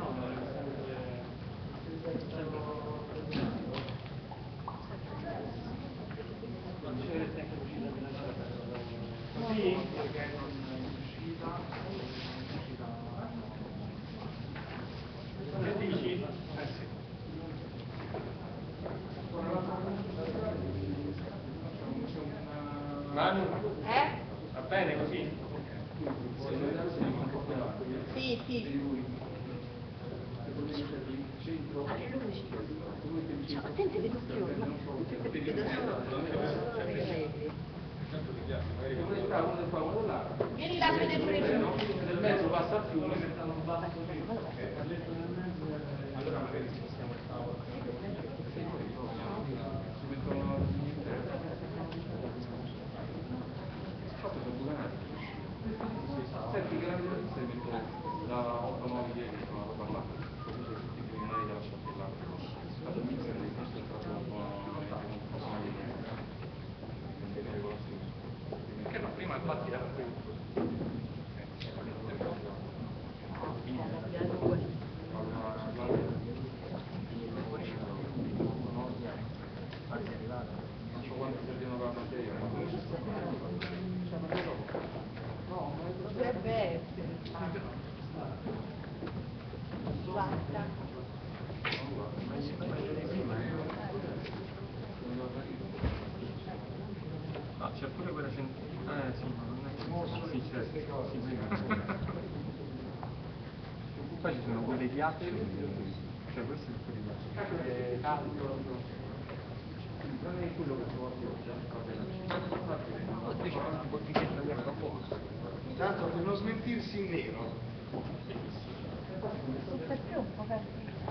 Smentirsi in nero.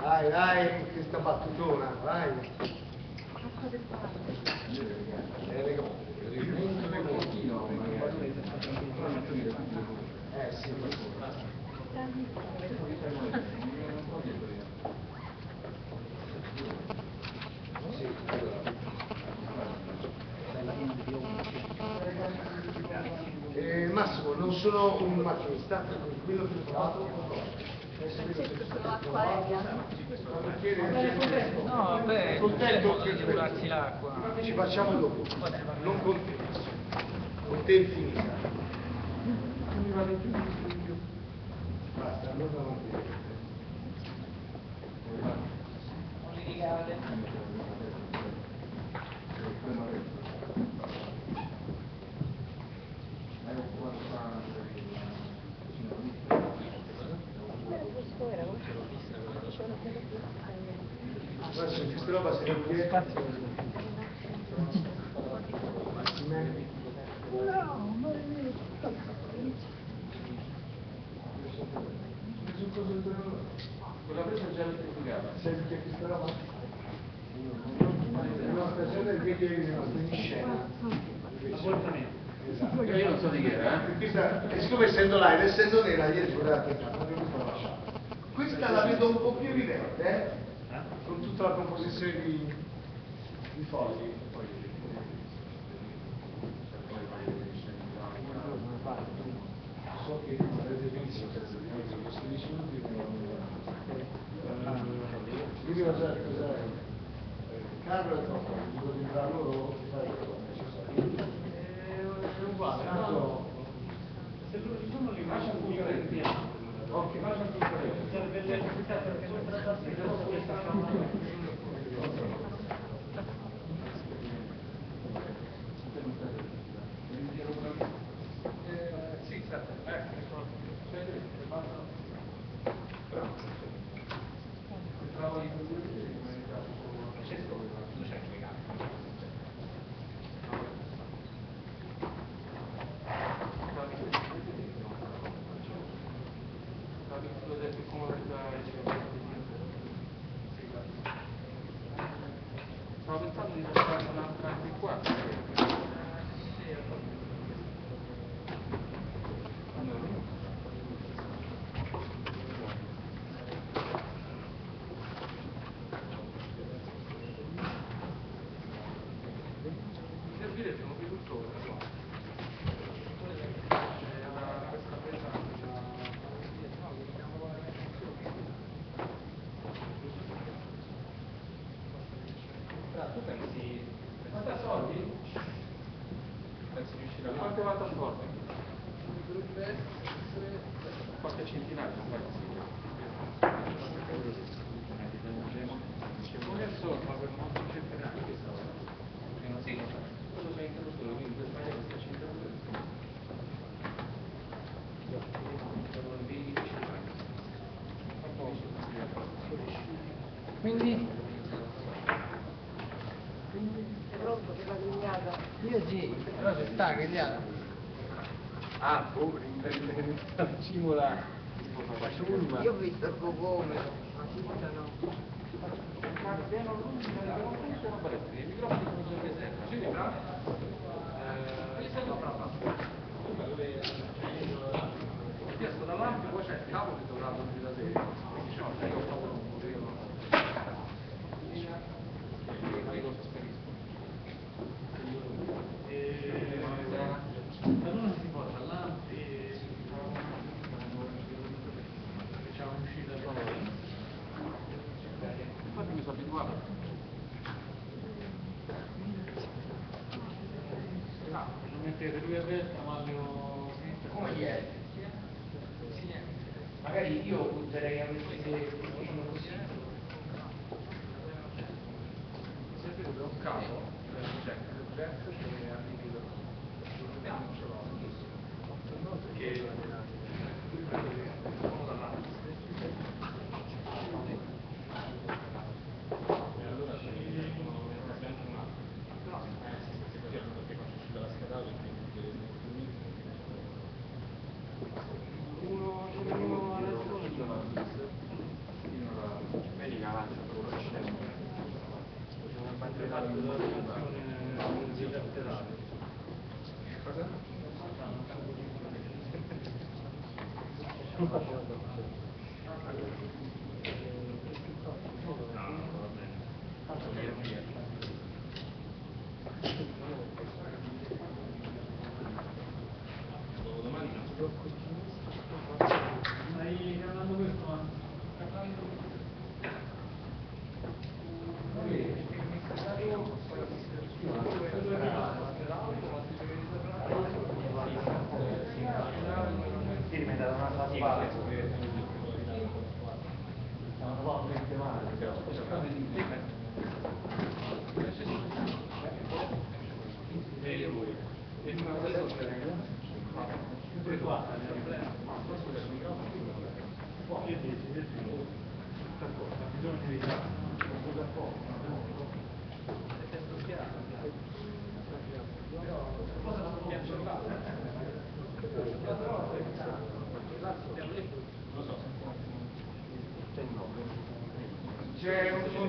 Vai, vai, che sta battutona, vai. Eh, Eh sì, allora. Massimo, non sono un macchinista, quindi quello che ho fatto No, beh, contento di curarsi l'acqua. Ci facciamo dopo, non con te. Con te è finita. Basta, allora avanti. Non litigate. Adesso in questa roba se non viene Quella presa già elettrificata. Senti che questa roba? È rimasto in scena. Assolutamente. Esatto. Io non so di che era, eh. Questa, e siccome essendo live, essendo nera, ieri ci voleva aspettare, ma questa l'ho lasciata. Questa la vedo un po' più evidente, eh? Con tutta la composizione di, di fogli. So che avete benissimo questi 16 minuti Io devo già cosa è. Carlo è troppo, dico di tra loro fare necessario. È uguale, tanto se loro ci sono le immagini concorrenti. Ok, vai junto com o tu pensi, quanto a soldi? Pensi di riuscire a quanto vado a soldi? Dovrebbe essere qualche centinaio, non pensi? Non è solo, ma per non centinaio questa ora. Che non si Quello sei interruttore, quindi per sbagliare questa centinatura. Quindi? Sei pronto per la grigliata? Io sì, grigliata. Ah, oh, la cimola. Ciurma. Io ho visto il cocome, ma tutta no. I microfoni sono già presenti. Ci vediamo. Eh, sono brava. Ho chiesto dall'ampio, poi c'è il cavo che dovrà andare da te. Quindi ho paura un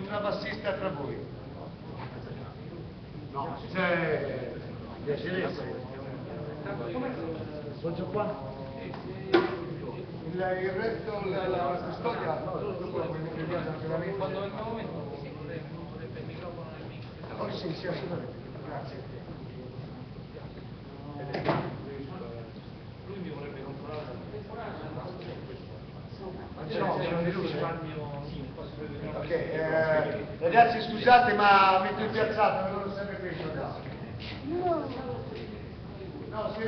C'è un contrabbassista tra voi? No, c'è piacerezza. Poggio qua? Il, il resto, la, la custodia, dopo la puoi mettere tranquillamente. Quando venga il momento, sì, potrebbe il microfono nel micro. Oh sì, sì, assolutamente. Grazie. Lui mi vorrebbe controllare No, c'è un luce. Sì, posso vedere. Ok, eh, ragazzi scusate ma metto in piazzata, non lo sempre qui adesso. No,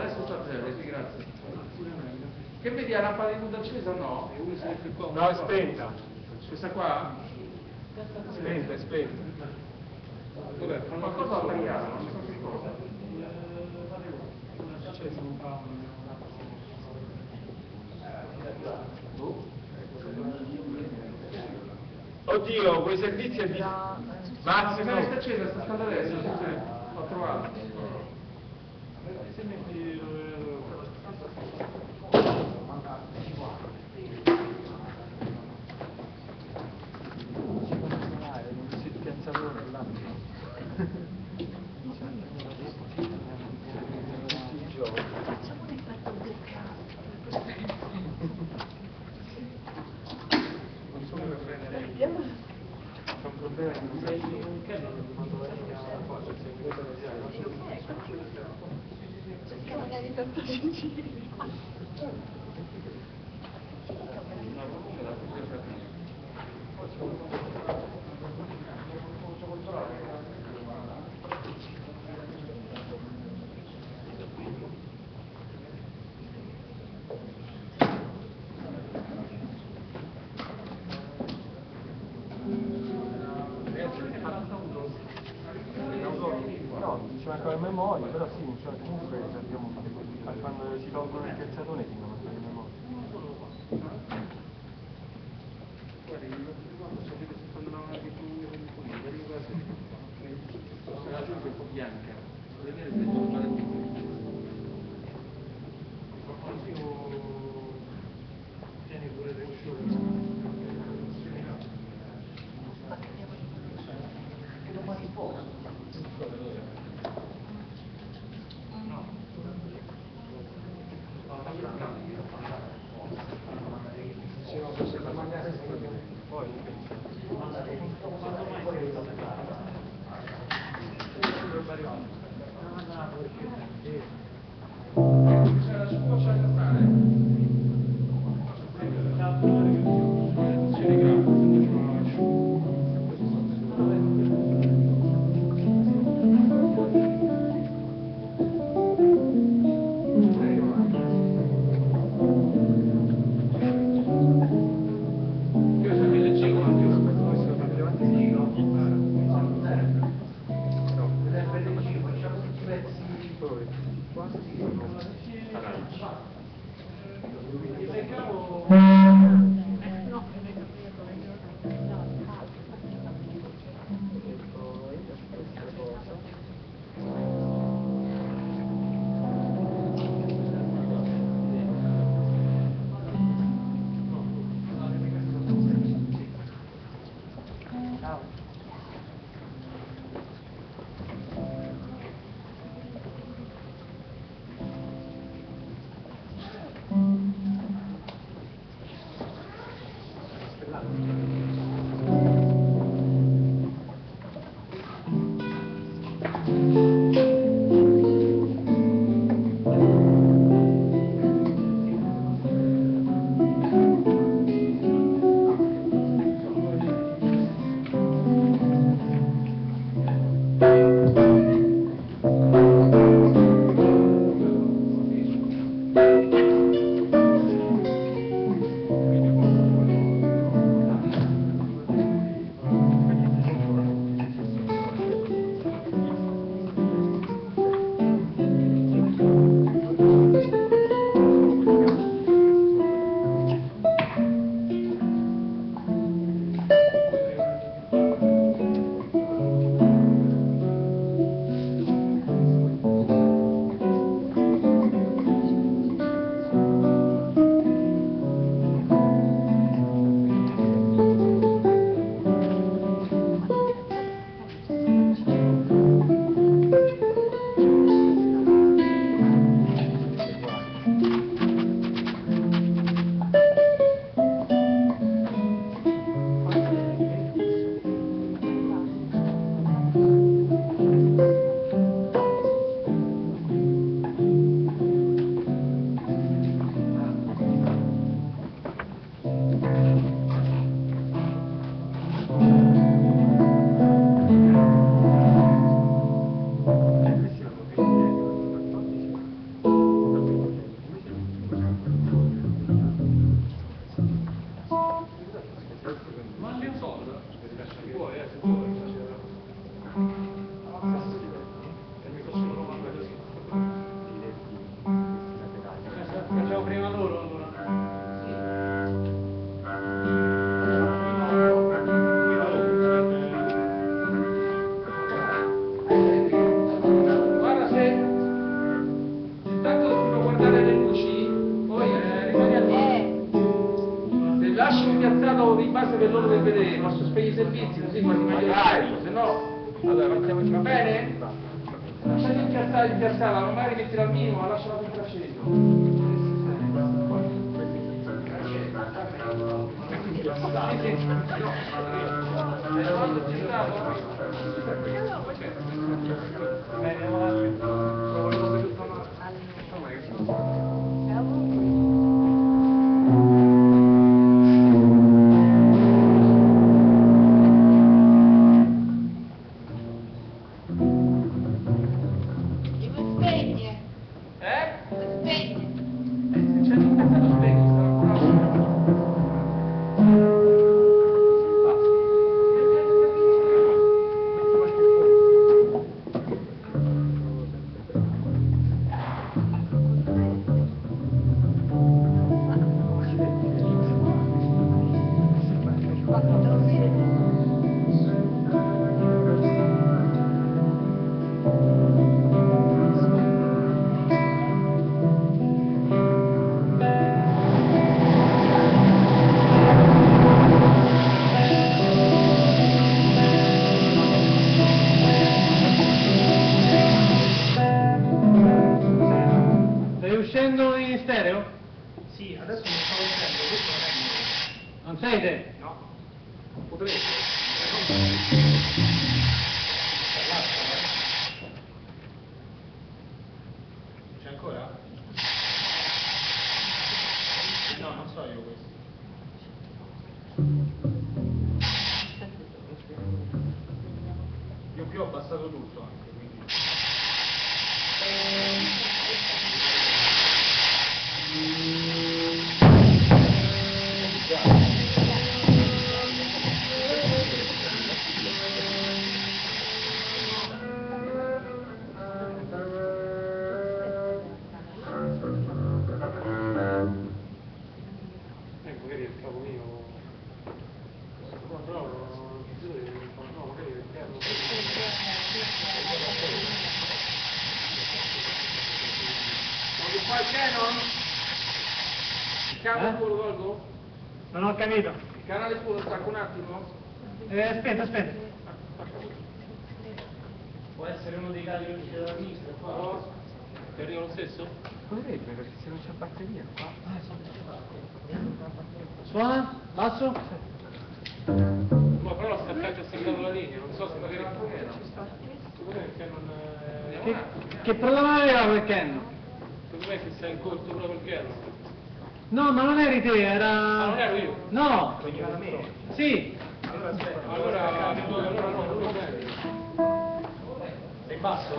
adesso sta a sì, grazie. Che vedi, ha la palla di accesa? No. No, è spenta. Questa qua? Spenta, è spenta. Vabbè, qualcosa ho tagliato, non so che cosa. Oddio, quei servizi è di... Massimo... Ma è accesa, sta stata adesso, ho trovato. Takut. Uscendo in stereo? Sì, adesso mi stavo uscendo, questo non è Non sei te? No. Potresti. Basso? Ma però sta attaccato a segnato la linea, non so se magari... Me che problema aveva quel Ken? Secondo me che sei in corto proprio il Canon. No, ma non eri te, era... Ah, non ero io? No! Veniva da me. Sì! Allora aspetta. Allora, allora no, non lo prendi. Sei basso?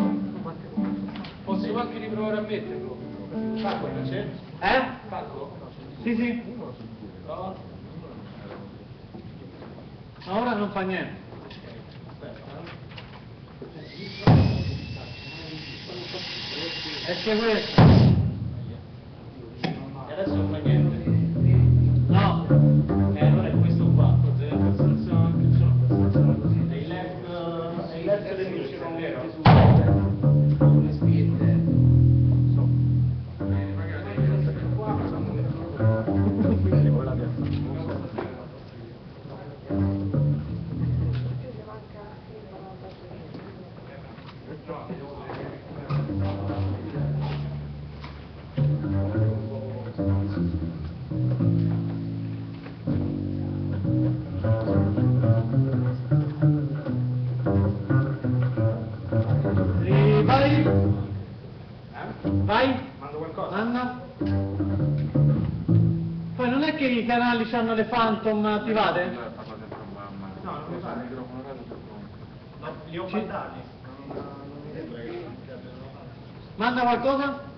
Posso anche riprovare a metterlo. Pacco invece? Eh? Pacco? Sì, sì. Prova. Ma ora non fa niente. Esce questo. E adesso non fa niente. No. Canali hanno le phantom attivate? No, non mi pare. No, li ho mandati. Non, non mi sembra che mi abbiano... Manda qualcosa?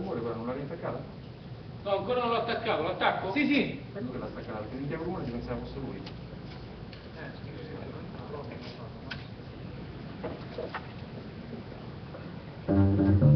rumore, però non l'hai attaccata? No, ancora non l'ho attaccato, l'attacco? Sì, sì. Per lui l'ha attaccata, perché sentivo rumore e pensavo fosse lui. Eh, sì.